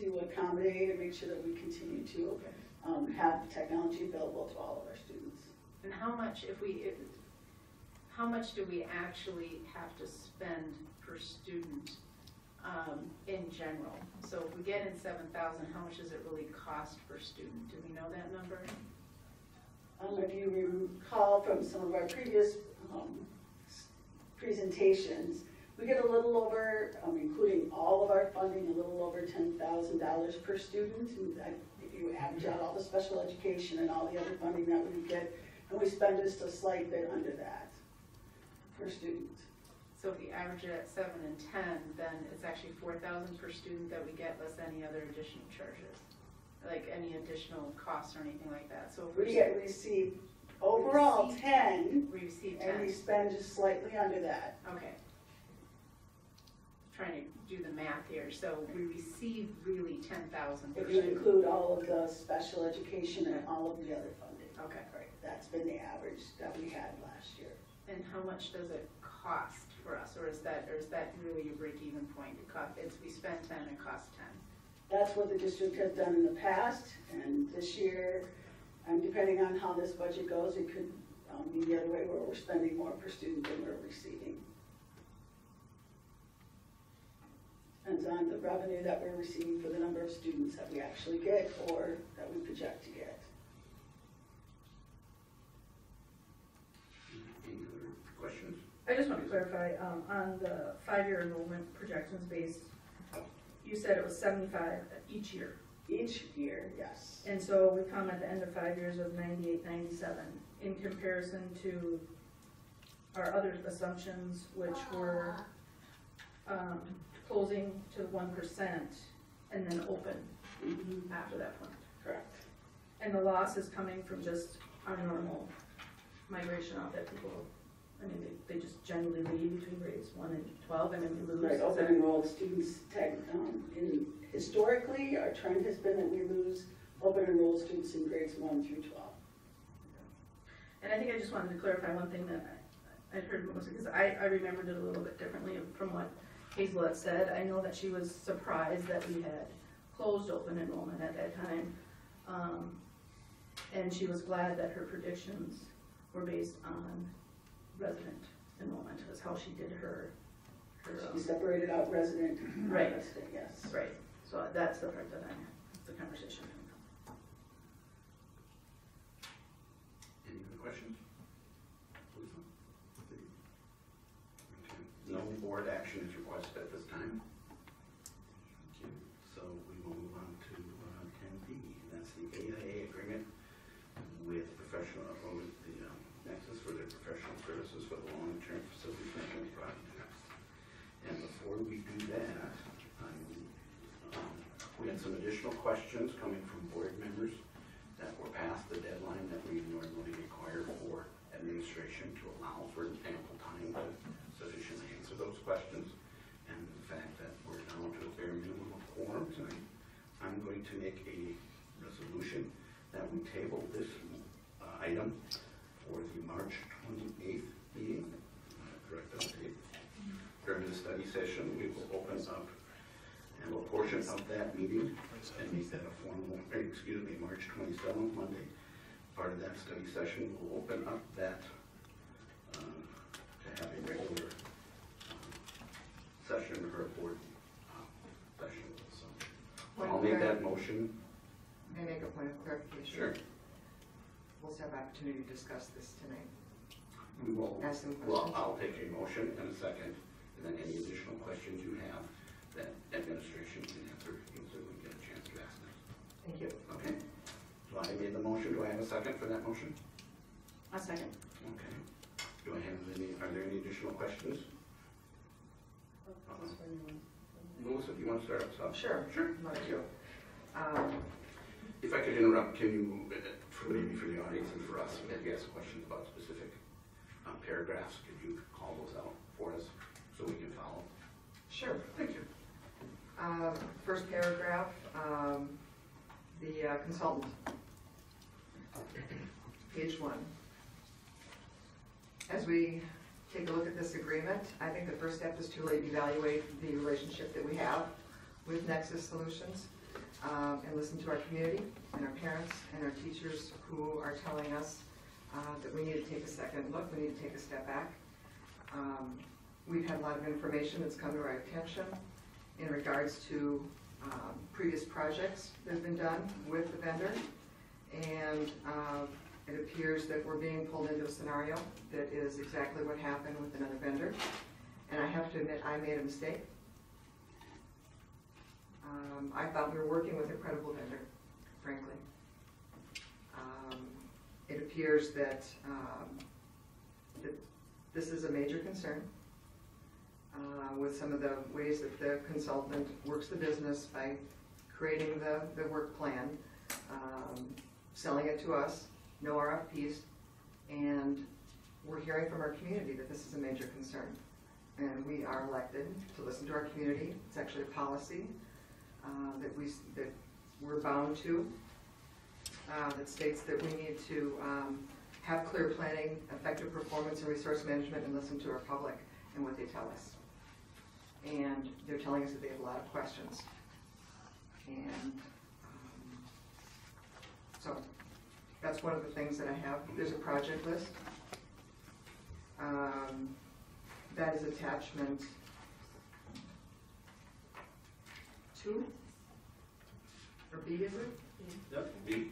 To accommodate and make sure that we continue to, um, have technology available to all of our students. And how much, if we, if, how much do we actually have to spend per student, um, in general? So if we get in seven thousand, how much does it really cost per student? Do we know that number? Um, if you recall from some of our previous, um, presentations, we get a little over, um, including all of our funding, a little over ten thousand dollars per student. And if you average out all the special education and all the other funding that we get, and we spend just a slight bit under that per student. So if you average it at seven and ten, then it's actually four thousand per student that we get less any other additional charges? Like any additional costs or anything like that, so if We we receive overall Receive ten, we receive and we ten, spend just slightly under that. okay. Trying to do the math here, so we receive really ten thousand If you include all of the special education and all of the other funding. Okay, Right, that's been the average that we had last year. And how much does it cost for us, or is that, or is that really your break-even point? It cost, it's, we spend ten, it costs ten. That's what the district has done in the past, and this year, um, depending on how this budget goes, it could, um, be the other way where we're spending more per student than we're receiving. Depends on the revenue that we're receiving for the number of students that we actually get or that we project to get. Any other questions? I just want to clarify, um, on the five-year enrollment projections base, you said it was seventy-five each year. Each year, yes. And so we come at the end of five years of ninety-eight, ninety-seven, in comparison to our other assumptions, which were, um, closing to one percent and then open Mhm, after that point. Correct. And the loss is coming from just our normal migration out that people, I mean, they, they just generally leave between grades one and twelve, and then we lose. Right, open enrolled students, tech, um, in, historically, our trend has been that we lose open enrolled students in grades one through twelve. And I think I just wanted to clarify one thing that I, I'd heard Melissa, because I, I remembered it a little bit differently from what Hazel had said. I know that she was surprised that we had closed open enrollment at that time. Um, and she was glad that her predictions were based on resident enrollment, was how she did her, her, We um, separated out resident, and Right. non-resident, yes. right. So that's the part that I, the conversation. Any other questions? No board action is requested at this time. Okay, So we will move on to uh, ten B, and that's the AIA agreement with professional, or with the um, Nexus for their professional services for the long-term facilities maintenance project. And before we do that, I, um, we had some additional questions coming from board members that were past the deadline that we normally require for administration to allow for ample time to sufficiently answer those questions. And the fact that we're down to a bare minimum of quorum tonight, I'm going to make a resolution that we table this uh, item for the March twenty-eighth meeting. Correct, tape. During the study session, we will open up and a portion of that meeting and make that a formal, eh, excuse me, March twenty-seventh, Monday. Part of that study session will open up that, um, to have a regular um, session or a board uh. I'll make that motion. May I make a point of clarification? Sure. We'll have opportunity to discuss this tonight. We will, Ask some well, questions. I'll take a motion and a second, and then any additional questions you have that administration can answer, you certainly get a chance to ask them. Thank you. Okay? So I made the motion, do I have a second for that motion? A second. Okay. Do I have any, are there any additional questions? Oh, Melissa, do you want to start us off? Sure. Sure. Love Thank to. you. Um, If I could interrupt, can you, uh, for maybe for the audience and for us, maybe ask questions about specific um, paragraphs? Could you call those out for us so we can follow? Sure. Thank you. Um, First paragraph, um, the uh, consultant. Page one. As we take a look at this agreement, I think the first step is to really evaluate the relationship that we have with Nexus Solutions um, and listen to our community and our parents and our teachers who are telling us uh, that we need to take a second look, we need to take a step back. Um, We've had a lot of information that's come to our attention in regards to um, previous projects that have been done with the vendor. And uh, it appears that we're being pulled into a scenario that is exactly what happened with another vendor. And I have to admit, I made a mistake. Um, I thought we were working with a credible vendor, frankly. Um, It appears that, um, that this is a major concern uh, with some of the ways that the consultant works the business by creating the, the work plan, um, selling it to us, no RFPs, and we're hearing from our community that this is a major concern. And we are elected to listen to our community. It's actually a policy uh, that we, that we're bound to, uh, that states that we need to um, have clear planning, effective performance and resource management, and listen to our public and what they tell us. And they're telling us that they have a lot of questions. And um, so that's one of the things that I have. There's a project list. Um, That is attachment two? Or B, is it? Yep, B.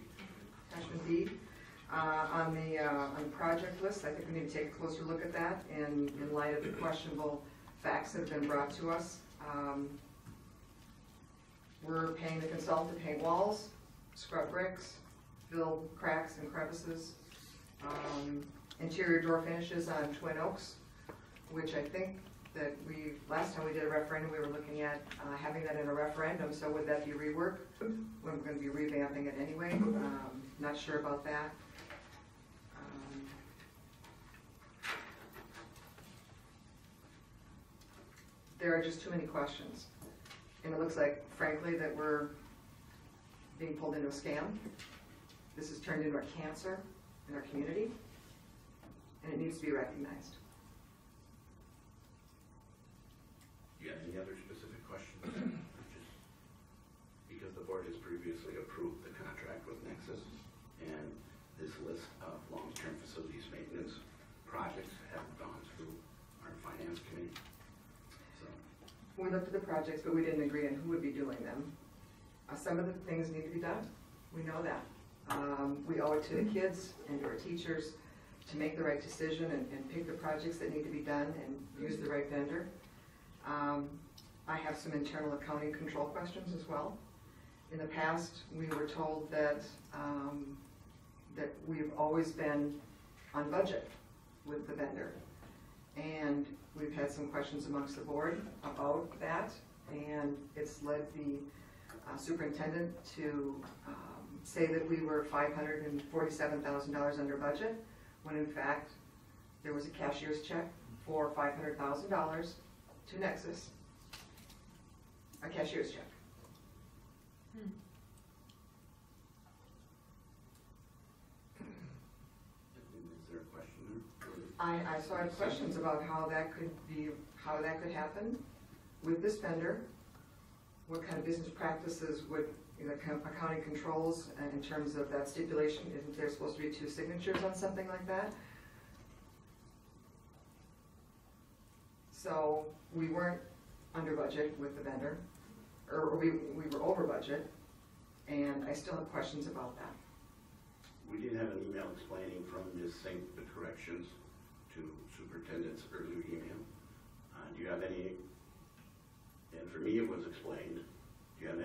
Attachment B. Uh, On the, uh, on the project list, I think we need to take a closer look at that in, in light of the questionable facts that have been brought to us. Um, We're paying the consultant to paint walls, scrub bricks, fill cracks and crevices, um, interior door finishes on Twin Oaks, which I think that we, last time we did a referendum, we were looking at uh, having that in a referendum, so would that be rework? We're gonna be revamping it anyway, um, not sure about that. Um, There are just too many questions, and it looks like frankly that we're being pulled into a scam. This has turned into a cancer in our community, and it needs to be recognized. You have any other specific questions? Just Because the board has previously approved the contract with Nexus, and this list of long-term facilities maintenance projects have gone through our finance committee. So, We looked at the projects, but we didn't agree on who would be doing them. Uh, Some of the things need to be done, we know that. Um, We owe it to the kids and to our teachers to make the right decision and, and pick the projects that need to be done and use the right vendor. Um, I have some internal accounting control questions as well. In the past, we were told that, um, that we've always been on budget with the vendor. And we've had some questions amongst the board about that, and it's led the uh, superintendent to um, say that we were five hundred and forty-seven thousand dollars under budget, when in fact, there was a cashier's check for five hundred thousand dollars to Nexus. A cashier's check. is there a question? I, I saw questions about how that could be, how that could happen with this vendor. What kind of business practices would, you know, controls uh, in terms of that stipulation? Isn't there supposed to be two signatures on something like that? So we weren't under budget with the vendor, or we, we were over budget, and I still have questions about that. We did have an email explaining from Ms. Cink the corrections to superintendent's earlier email. Uh, do you have any, and for me it was explained, do you have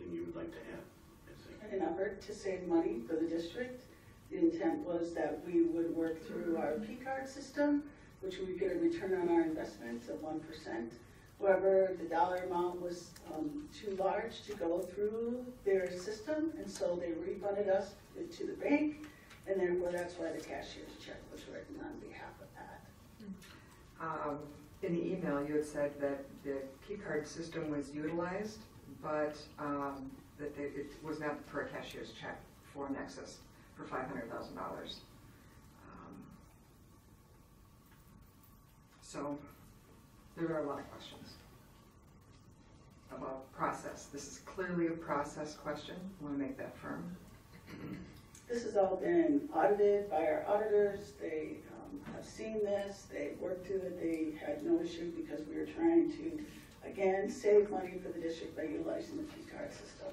anything you would like to add, In an effort to save money for the district, the intent was that we would work through our P-card system, which we would get a return on our investments of one percent. However, the dollar amount was um, too large to go through their system, and so they refunded us to the bank, and therefore that's why the cashier's check was written on behalf of that. Um, In the email, you had said that the P-card system was utilized, but um, that they- it was not for a cashier's check for Nexus for five hundred thousand dollars. Um, So there are a lot of questions about process. This is clearly a process question. I want to make that firm. This has all been audited by our auditors. They um, have seen this, they've worked through it, they had no issue because we were trying to, again, save money for the district by utilizing the P-card system.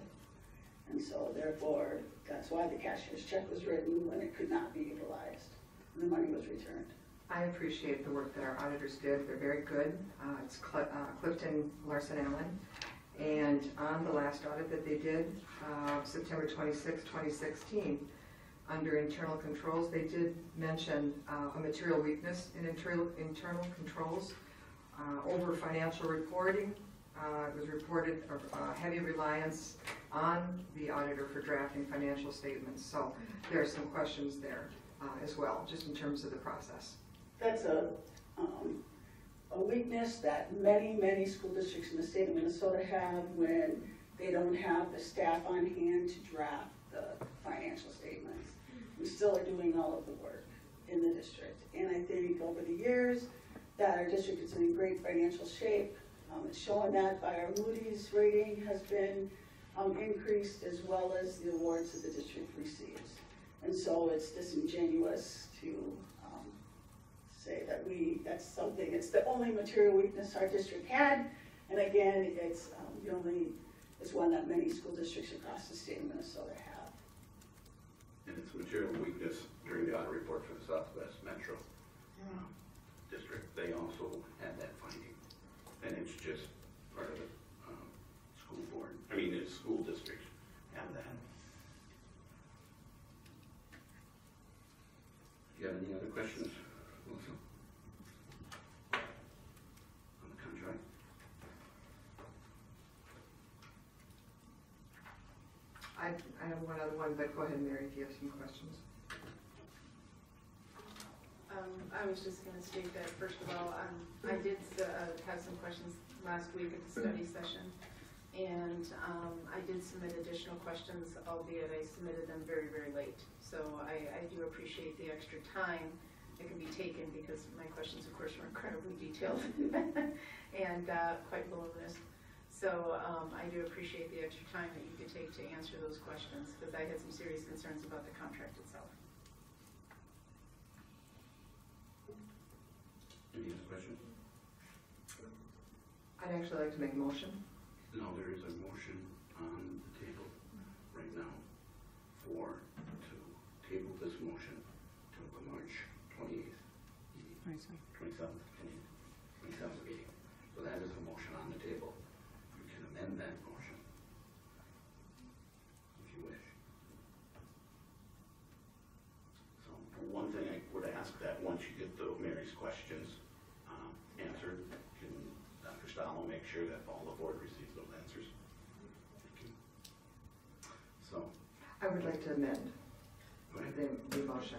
And so therefore, that's why the cashier's check was written when it could not be utilized, and the money was returned. I appreciate the work that our auditors did. They're very good. Uh, It's Cl- uh, Clifton Larson Allen. And on the last audit that they did, uh, September 26, 2016, under internal controls, they did mention uh, a material weakness in internal internal controls uh, over financial reporting. Uh, It was reported a a heavy reliance on the auditor for drafting financial statements. So there are some questions there uh, as well, just in terms of the process. That's a, um, a weakness that many, many school districts in the state of Minnesota have when they don't have the staff on hand to draft the financial statements. we still are doing all of the work in the district. And I think over the years, that our district is in great financial shape. Um, it's showing that by our Moody's rating has been, um, increased as well as the awards that the district receives. And so it's disingenuous to, um, say that we, that's something, it's the only material weakness our district had. And again, it's, um, the only, it's one that many school districts across the state of Minnesota have. And it's material weakness during the audit report for the Southwest Metro District. They also had that finding. And it's just part of the um, school board, I mean, the school district have that. Do you have any other questions? On the? I, I have one other one, but go ahead, Mary, if you have some questions. Um, I was just gonna state that, first of all, um, I did, uh, have some questions last week at the study session. And, um, I did submit additional questions, albeit I submitted them very, very late. So I, I do appreciate the extra time that can be taken because my questions, of course, were incredibly detailed and, uh, quite voluminous. So, um, I do appreciate the extra time that you could take to answer those questions because I had some serious concerns about the contract itself. Any other questions? I'd actually like to make a motion. No, there is a motion on the table right now for, to table this motion to the March twenty-eighth, twenty-seventh, twenty-seventh meeting. So that is a motion on the table. You can amend that motion if you wish. So one thing I would ask that once you get the Mary's questions um, answered, can Dr. Staloch make sure that all the board receives those answers? Thank you. So, I would like to amend the, the motion.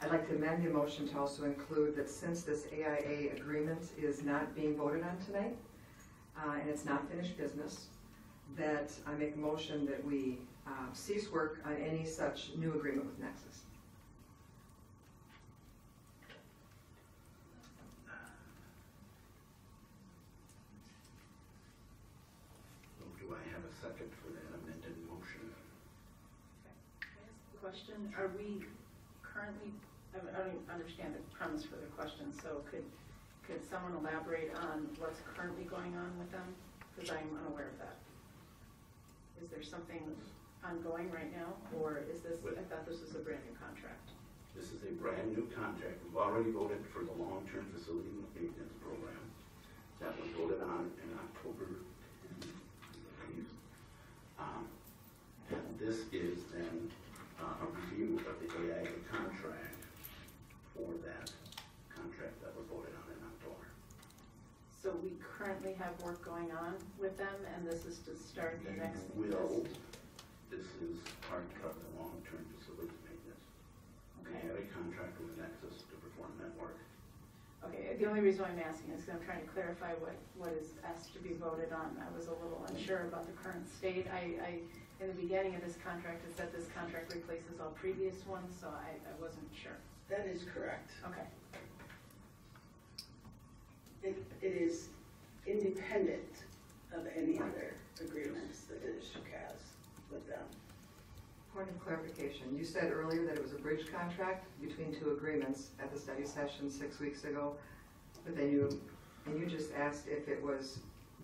I'd like to amend the motion to also include that since this AIA agreement is not being voted on tonight, uh, and it's not finished business, that I make a motion that we uh, cease work on any such new agreement with Nexus. So do I have a second for that amended motion? Question, are we currently, I mean, I don't even premise for the question, so could, could someone elaborate on what's currently going on with them? Because I'm unaware of that. Is there something ongoing right now, or is this, I thought this was a brand new contract? This is a brand-new contract. We've already voted for the long-term facility maintenance program. That was voted on in October. Um, And this is then uh, a review of the AIA contract for that contract that was voted on in October. So we currently have work going on with them, and this is to start the next. We will, this is part of the long-term facilities maintenance. We Okay. have a contract with Nexus to perform that work. Okay, the only reason why I'm asking is because I'm trying to clarify what, what is asked to be voted on. I was a little unsure about the current state. I, I, in the beginning of this contract, it said this contract replaces all previous ones, so I, I wasn't sure. That is correct. Okay. It, it is independent of any other agreements that the district has with them. Point of clarification, you said earlier that it was a bridge contract between two agreements at the study session six weeks ago, but then you, and you just asked if it was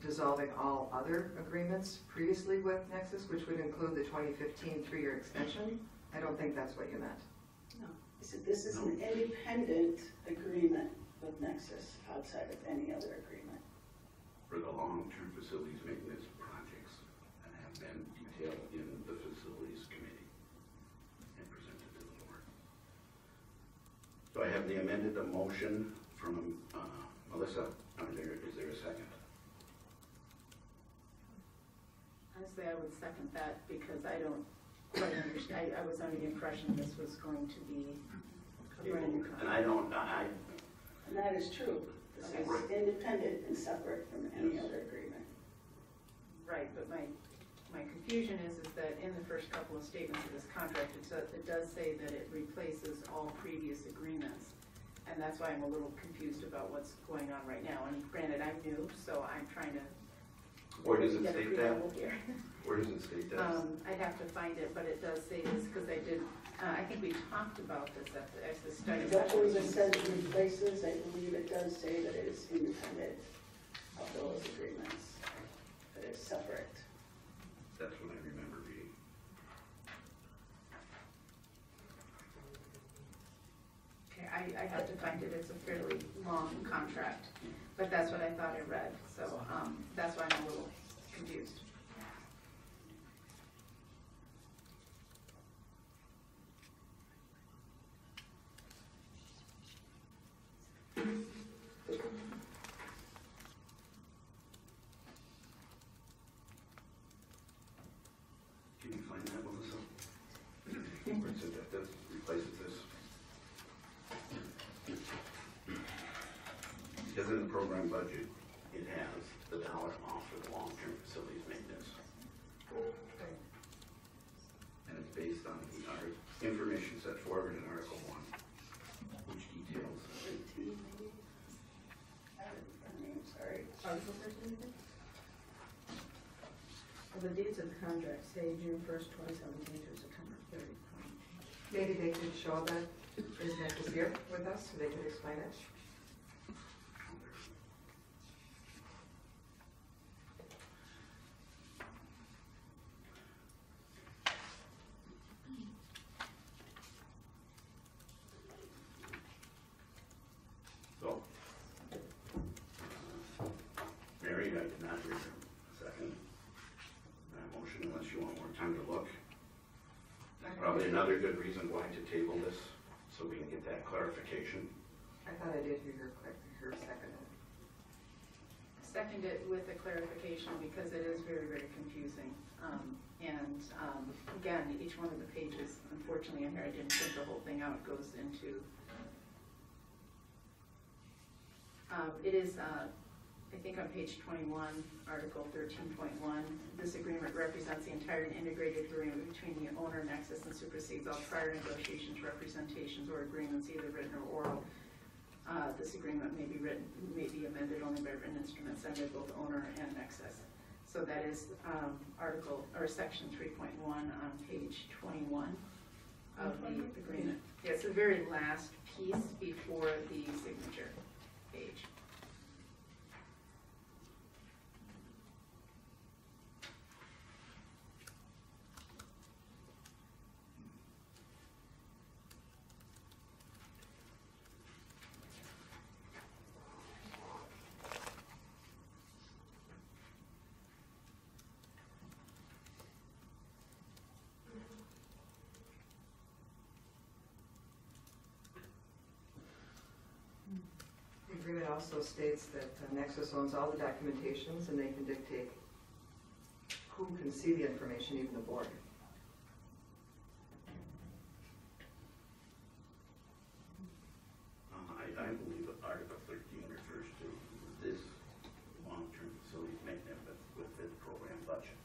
dissolving all other agreements previously with Nexus, which would include the 2015 three-year extension? I don't think that's what you meant. No. I said, this is an independent agreement with Nexus outside of any other agreement. for the long-term facilities maintenance projects that have been detailed in the facilities committee and presented to the board. So I have the amended the motion from uh, Melissa. Are there, is there a second? Honestly, I would second that because I don't quite understand, I, I was under the impression this was going to be a brand new contract. And I don't, I, And that is true. This is Right. independent and separate from any other agreement. Right, but my, my confusion is, is that in the first couple of statements of this contract, it says, it does say that it replaces all previous agreements. And that's why I'm a little confused about what's going on right now. And granted, I'm new, so I'm trying to. Where does it get a state that? preamble here. Where does it state that? Um, I'd have to find it, but it does say this, because I did, uh, I think we talked about this at the, at the study. I don't believe it session. says it replaces, I believe it does say that it is independent of those agreements, that it's separate. That's what I remember reading. Okay, I, I have to find it, it's a fairly long contract, but that's what I thought I read, so, um, that's why I'm a little confused. Can you find that, Melissa? Where it said that this replaces this? Because in the program budget, it has the dollar amount for the long-term facilities maintenance. And it's based on the art- information set forward in Article One, which details. Eighteen, maybe? I don't know, sorry. Article thirteen, again? Well, the dates of the contract say June first, twenty seventeen through September thirty. Maybe they could show that, is that this here with us, so they could explain it? So. Mary, I did not hear a second. That motion unless you want more time to look. Probably another good reason why to table this, so we can get that clarification. I thought I did hear her, click- her second. Second it with a clarification, because it is very, very confusing. Um, and, um, again, each one of the pages, unfortunately, in here, I didn't print the whole thing out, goes into Um, It is, uh, I think on page 21, Article 13.1, this agreement represents the entire and integrated agreement between the owner, Nexus, and supersedes all prior negotiations, representations, or agreements, either written or oral. Uh, This agreement may be written, may be amended only by written instruments signed by both owner and Nexus. So that is um, Article, or Section 3.1 on page 21 of the agreement. Yeah, it's the very last piece before the signature page. The agreement also states that uh, Nexus owns all the documentations and they can dictate who can see the information, even the board. Uh, I, I believe that Article thirteen refers to this long-term facilities maintenance with- within the program budget.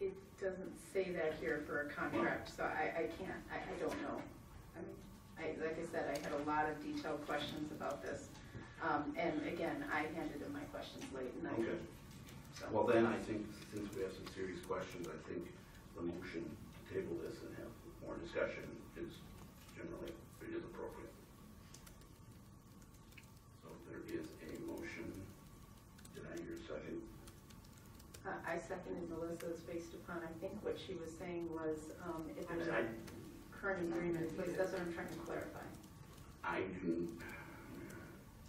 It doesn't say that here for a contract, so I, I can't, I, I don't know. I mean, I, like I said, I had a lot of detailed questions about this. Um, and again, I handed in my questions late and I, Okay. so. Well, then, I think, since we have some serious questions, I think the motion to table this and have more discussion is generally, it is appropriate. So there is a motion. Did I hear a second? Uh, I seconded Melissa's based upon, I think what she was saying was, um, if there's I- a current agreement in place, that's what I'm trying to clarify. I do,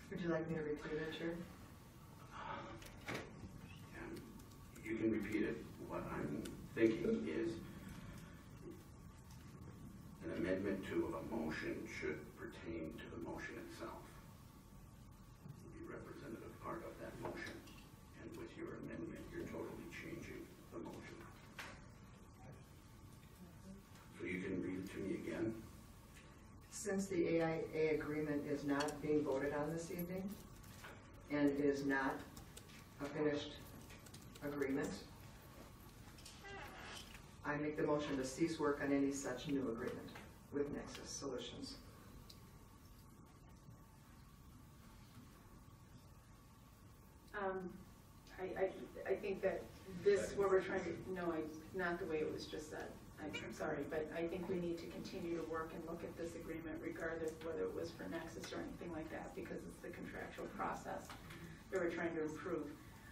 Would you like me to repeat it, and you can repeat it. What I'm thinking is an amendment to a motion should pertain to the motion itself. Be representative part of that motion. And with your amendment, you're totally changing the motion. So you can read it to me again? Since the AIA agreement is not being voted on this evening and is not a finished agreement. I make the motion to cease work on any such new agreement with Nexus Solutions. Um, I, I, I think that this, what we're trying to, no, I, not the way it was just said. I'm sorry, but I think we need to continue to work and look at this agreement regardless whether it was for Nexus or anything like that, because it's the contractual process that we're trying to improve.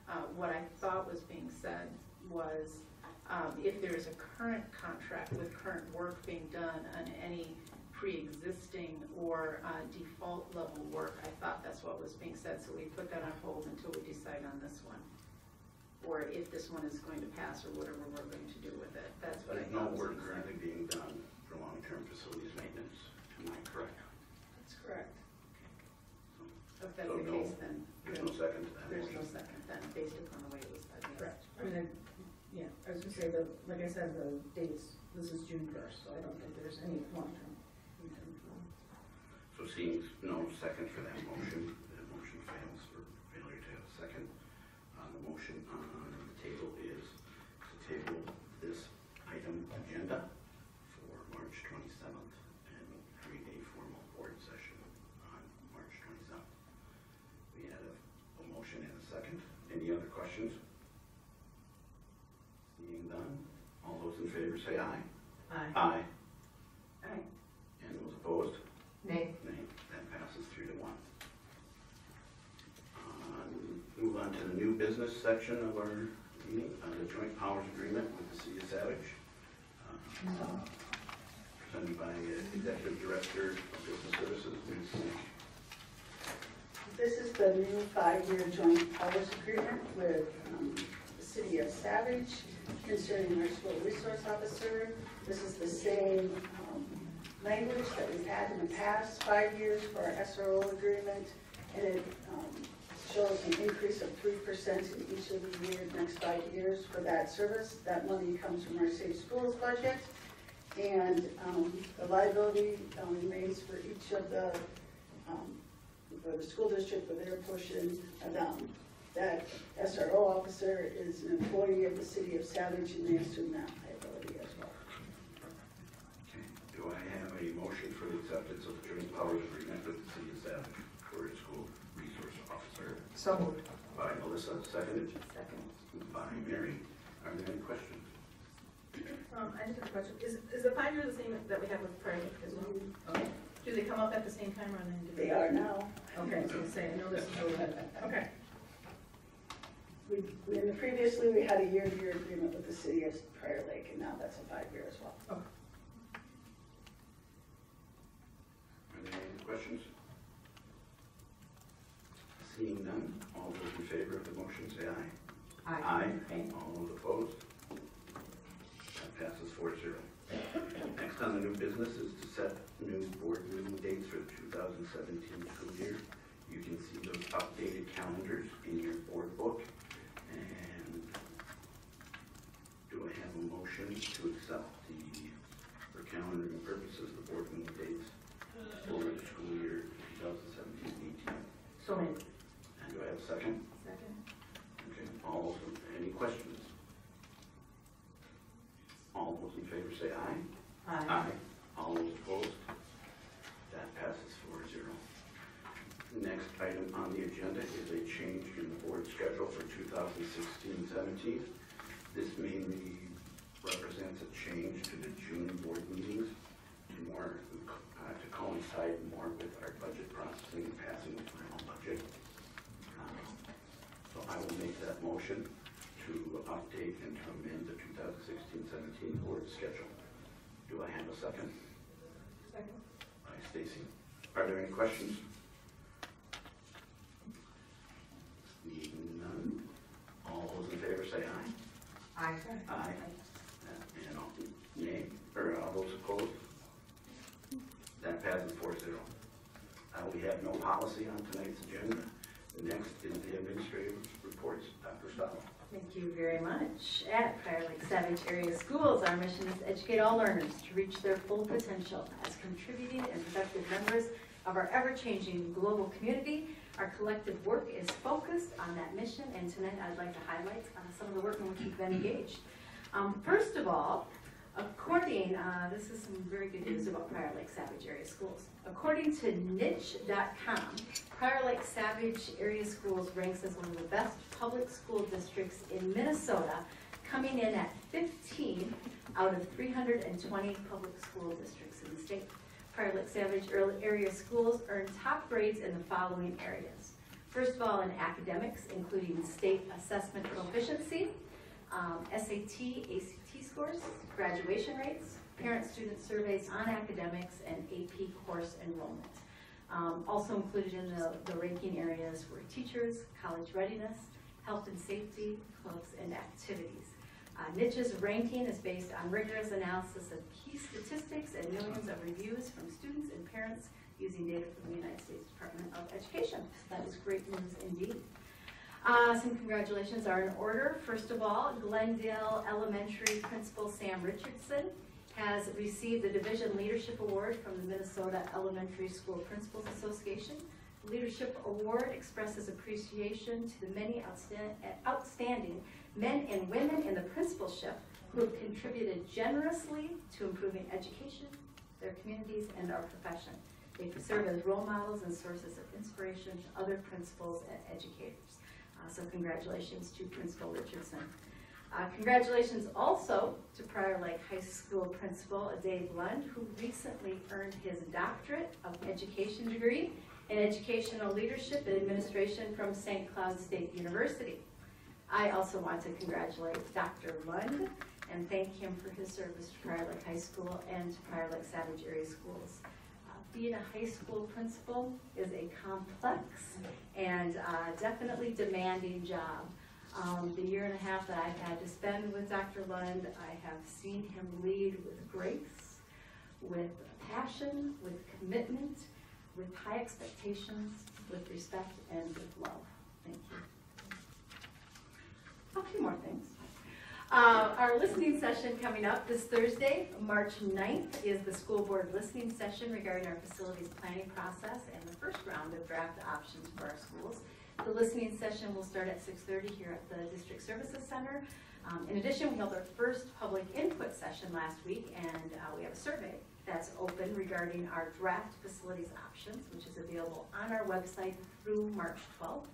Uh, what I thought was being said was, um, if there is a current contract with current work being done on any pre-existing or uh, default level work, I thought that's what was being said, so we put that on hold until we decide on this one. Or if this one is going to pass or whatever we're going to do with it, that's what I There's no thought was work being currently being done for long-term facilities maintenance, am I correct? That's correct. If that's So the no- case, then. There's no second to that There's no motion? second then, based upon the way it was said. yes. Correct. I mean, I- yeah, I was gonna say, the, like I said, the dates, this is June first, so I don't think there's any long-term. long-term. So seeing no second for that motion fails for failure to have a second. Uh, the motion on the table is to table this item agenda for March twenty-seventh and create a formal board session on March twenty-seventh. We had a, a motion and a second. Any other questions? Seeing none, all those in favor say aye. Aye. Aye. And those opposed? Nay. Nay, that passes three to one. Um, Move on to the new business section of our meeting, uh, the joint powers agreement with the city of Savage. Uh, Presented by uh, Executive Director of Business Services, Ms. This is the new five-year joint powers agreement with um, the city of Savage concerning our school resource officer. This is the same um, language that we've had in the past five years for our SRO agreement, and it um, shows an increase of three percent in each of the year, next five years for that service. That money comes from our safe schools budget, and um, the liability um, remains for each of the um, for the school district for their portion, and, um, that SRO officer is an employee of the city of Savage, and they assume that liability as well. Okay, Do I have a motion for the acceptance of the joint powers agreement with the city of Savage for its school resource officer? So moved. By Melissa, seconded Second. by Mary. Are there any questions? Um, I just have a question, is, is the five-year the same that we have with private as well? Okay, do they come up at the same time or on individual? They are now. Okay, I was gonna say, I know this is a little, okay. We, we- in the previously, we had a year-to-year agreement with the city of Prior Lake, and now that's a five-year as well. Are there any questions? Seeing none, all those in favor of the motion say aye. Aye. Aye. All those opposed? That passes four zero. Next on the new business is to set new board meeting dates for the 2017 school year. You can see those updated calendars in your board book. And do I have a motion to accept the, for calendaring purposes, the board meeting dates for the school year 2017-18? So moved. Do I have a second? Second. Okay, all, those in- any questions? All those in favor say aye. Aye. All those opposed? That passes four zero. Next item on the agenda is a change in the board schedule for 2016-17. This mainly represents a change to the June board meetings to more, to coincide more with our budget processing and passing the final budget. Uh, So I will make that motion to update and to amend the 2016-17 board schedule. Do I have a second? Second. By Stacy. Are there any questions? Seeing none, all those in favor say aye. Aye. Aye. And all, nay, or all those opposed? That passes four zero. Uh, we have no policy on tonight's agenda. Next is the administrative reports. Dr. Staloch. Thank you very much. At Prior Lake Savage Area Schools, our mission is to educate all learners to reach their full potential as contributing and productive members of our ever-changing global community. Our collective work is focused on that mission, and tonight I'd like to highlight uh, some of the work in which we've been engaged. Um, First of all, according, uh, this is some very good news about Prior Lake Savage Area Schools. According to niche.com, Prior Lake Savage Area Schools ranks as one of the best public school districts in Minnesota, coming in at 15 out of 320 public school districts in the state. Prior Lake Savage Area Schools earn top grades in the following areas. First of all, in academics, including state assessment proficiency, um, SAT, ACT scores, graduation rates, parent-student surveys on academics, and AP course enrollment. Um, also included in the, the ranking areas were teachers, college readiness, health and safety, clubs, and activities. Uh, Niche's ranking is based on rigorous analysis of key statistics and millions of reviews from students and parents using data from the United States Department of Education. That is great news indeed. Uh, some congratulations are in order. First of all, Glendale Elementary Principal Sam Richardson has received the Division Leadership Award from the Minnesota Elementary School Principals Association. The Leadership Award expresses appreciation to the many outstanding men and women in the principalship who have contributed generously to improving education, their communities, and our profession. They serve as role models and sources of inspiration to other principals and educators. Uh, So congratulations to Principal Richardson. Uh, Congratulations also to Prior Lake High School Principal Dave Lund, who recently earned his doctorate of education degree in educational leadership and administration from St. Cloud State University. I also want to congratulate Dr. Lund and thank him for his service to Prior Lake High School and to Prior Lake Savage Area Schools. Being a high school principal is a complex and uh, definitely demanding job. Um, The year and a half that I've had to spend with Dr. Lund, I have seen him lead with grace, with passion, with commitment, with high expectations, with respect, and with love. Thank you. A few more things. Uh, Our listening session coming up this Thursday, March 9th, is the school board listening session regarding our facilities planning process and the first round of draft options for our schools. The listening session will start at 6:30 here at the District Services Center. Um, In addition, we held our first public input session last week, and uh, we have a survey that's open regarding our draft facilities options, which is available on our website through March 12th.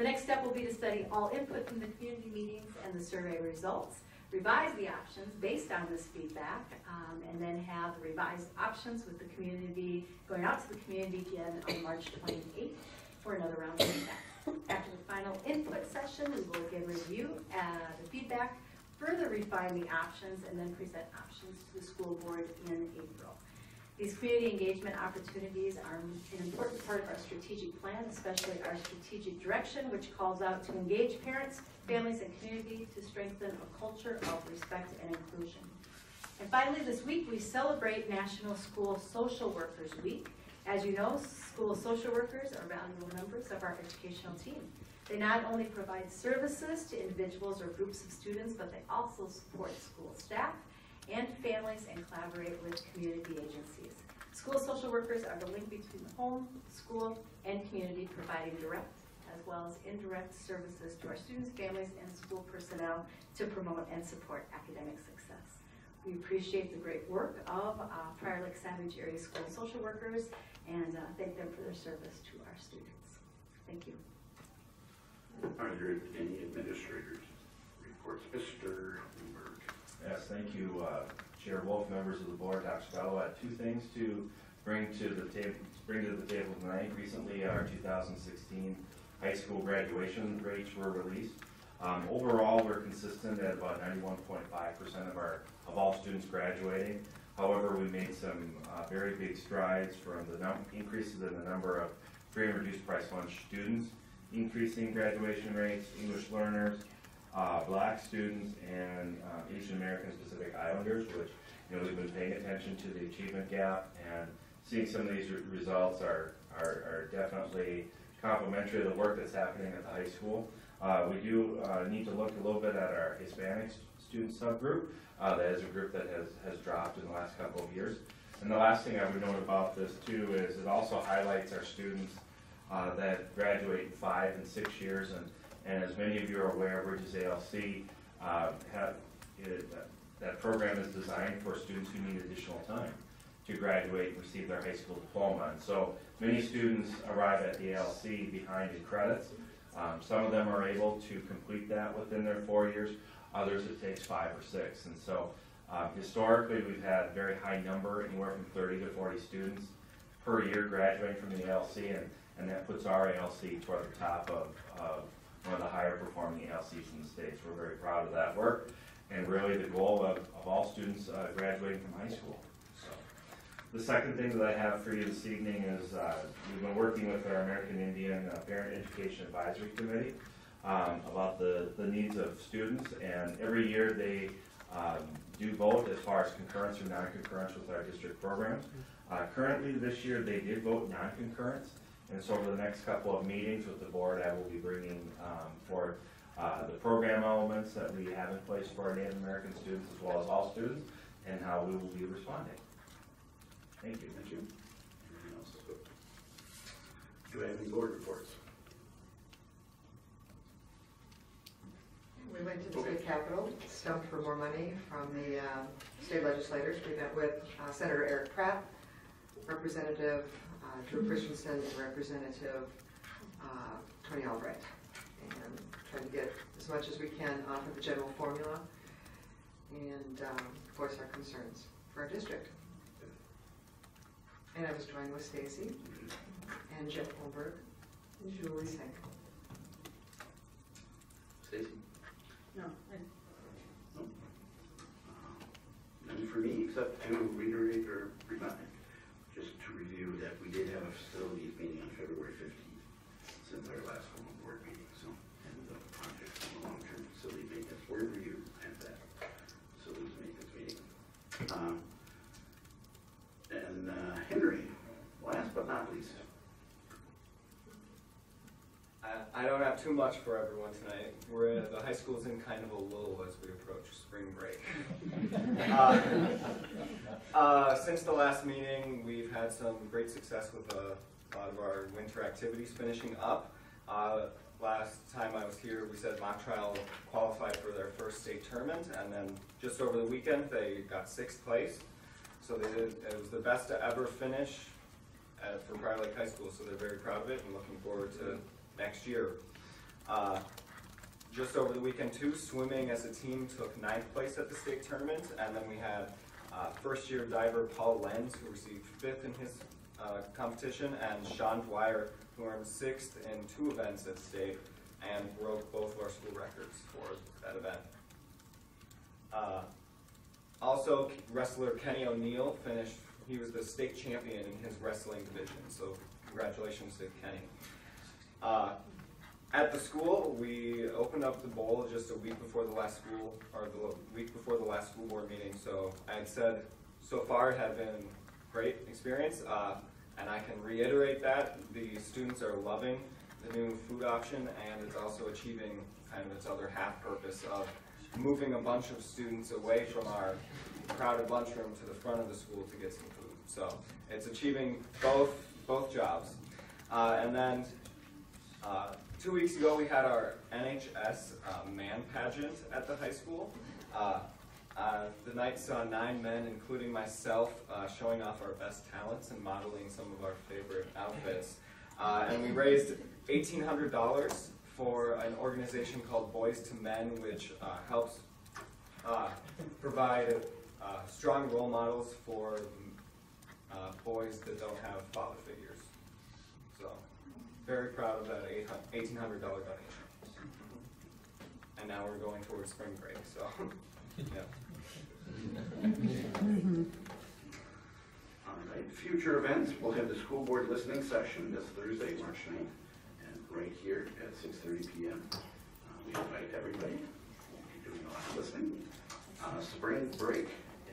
The next step will be to study all input from the community meetings and the survey results, revise the options based on this feedback, um, and then have the revised options with the community, going out to the community again on March 28th for another round of feedback. After the final input session, we will again review uh, the feedback, further refine the options, and then present options to the school board in April. These community engagement opportunities are an important part of our strategic plan, especially our strategic direction, which calls out to engage parents, families, and community to strengthen a culture of respect and inclusion. And finally, this week, we celebrate National School Social Workers Week. As you know, school social workers are valuable members of our educational team. They not only provide services to individuals or groups of students, but they also support school staff and families and collaborate with community agencies. School social workers are the link between the home, school, and community, providing direct as well as indirect services to our students, families, and school personnel to promote and support academic success. We appreciate the great work of uh, Prior Lake Savage Area School social workers and uh, thank them for their service to our students. Thank you. Are there any administrators reports? Mr. Yes, thank you, uh, Chair Wolf, members of the board, Dr. Staloch. I have two things to bring to the table, bring to the table tonight. Recently, our 2016 high school graduation rates were released. Um, Overall, we're consistent at about 91.5% of our, of all students graduating. However, we made some uh, very big strides from the num, increases in the number of free and reduced price lunch students, increasing graduation rates, English learners, uh, black students, and uh, Asian American Pacific Islanders, which, you know, we've been paying attention to the achievement gap, and seeing some of these re- results are, are, are definitely complementary to the work that's happening at the high school. Uh, we do, uh, need to look a little bit at our Hispanic student subgroup. Uh, that is a group that has, has dropped in the last couple of years. And the last thing I would note about this too is it also highlights our students uh, that graduate in five and six years. And, and as many of you are aware, Bridges ALC uh, have, it, that program is designed for students who need additional time to graduate and receive their high school diploma. And so many students arrive at the ALC behind in credits. Um, some of them are able to complete that within their four years, others it takes five or six. And so uh, historically, we've had a very high number, anywhere from 30 to 40 students per year graduating from the ALC, and, and that puts our ALC toward the top of, of one of the higher performing ALCs in the states. We're very proud of that work, and really the goal of, of all students uh, graduating from high school. So, the second thing that I have for you this evening is uh, we've been working with our American Indian uh, Parent Education Advisory Committee um, about the, the needs of students, and every year they um, do vote as far as concurrence or non-concurrence with our district programs. Uh, currently, this year, they did vote non-concurrence, and so over the next couple of meetings with the board, I will be bringing um, forward uh, the program elements that we have in place for our Native American students as well as all students, and how we will be responding. Thank you. Thank you. Do I have any board reports? We went to the state capitol, stumped for more money from the uh, state legislators. We met with uh, Senator Eric Pratt, Representative Drew Christensen, and Representative uh, Tony Albright. And tried to get as much as we can off of the general formula and um, voice our concerns for our district. And I was joined with Stacy and Jeff Holberg and Julie Cink. Stacy? No, I Nothing for me, except to reiterate or remind, just to that we did have a facilities meeting on February fifteenth, since our last full board meeting, so, and the project on the long-term facility maintenance, were reviewed at that facilities maintenance meeting. Uh, And uh, Henry, last but not least, I, don't have too much for everyone tonight. We're, the high school's in kind of a lull as we approach spring break. Uh, uh, Since the last meeting, we've had some great success with uh, a lot of our winter activities finishing up. Uh, Last time I was here, we said mock trial qualified for their first state tournament, and then just over the weekend, they got sixth place. So they did, it was the best to ever finish uh, for Prior Lake High School, so they're very proud of it and looking forward to next year. Uh, Just over the weekend too, swimming as a team took ninth place at the state tournament, and then we had uh, first-year diver Paul Lenz, who received fifth in his uh, competition, and Sean Dwyer, who earned sixth in two events at state, and broke both of our school records for that event. Uh, Also, wrestler Kenny O'Neill finished, he was the state champion in his wrestling division, so congratulations to Kenny. Uh, At the school, we opened up the bowl just a week before the last school, or the week before the last school board meeting, so I had said, so far it had been great experience, uh, and I can reiterate that, the students are loving the new food option, and it's also achieving kind of its other half purpose of moving a bunch of students away from our crowded lunchroom to the front of the school to get some food. So it's achieving both, both jobs. Uh, and then, uh, two weeks ago, we had our NHS uh, man pageant at the high school. Uh, uh, the night saw nine men, including myself, uh, showing off our best talents and modeling some of our favorite outfits. And we raised $1,800 for an organization called Boys to Men, which helps provide strong role models for boys that don't have father figures. Very proud of that $1,800 donation. And now we're going towards spring break, so, yeah. all right, future events, we'll have the school board listening session this Thursday, March 9th, and right here at 6:30 PM. Uh, We invite everybody, we'll be doing a lot of listening. Uh, Spring break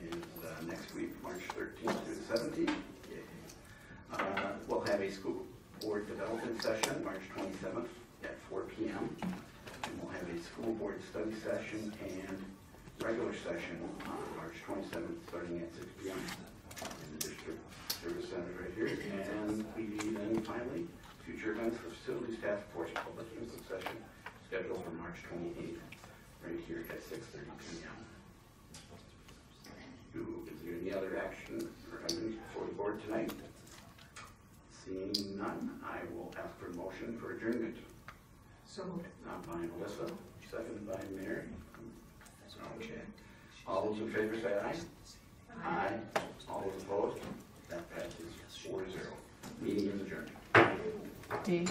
is uh, next week, March 13th through the 17th. Uh, We'll have a school board development session, March 27th at 4 PM. And we'll have a school board study session and regular session on March 27th, starting at 6 PM in the district service center right here. And we then finally, Future events for facilities task force public input session scheduled for March 28th, right here at 6:30 PM. Is there any other action or items before the board tonight? Seeing none, I will ask for a motion for adjournment. So moved. Not by Melissa, seconded by Mary. Okay. All those in favor say aye. Aye. All those opposed? That passes four zero. Meeting is adjourned.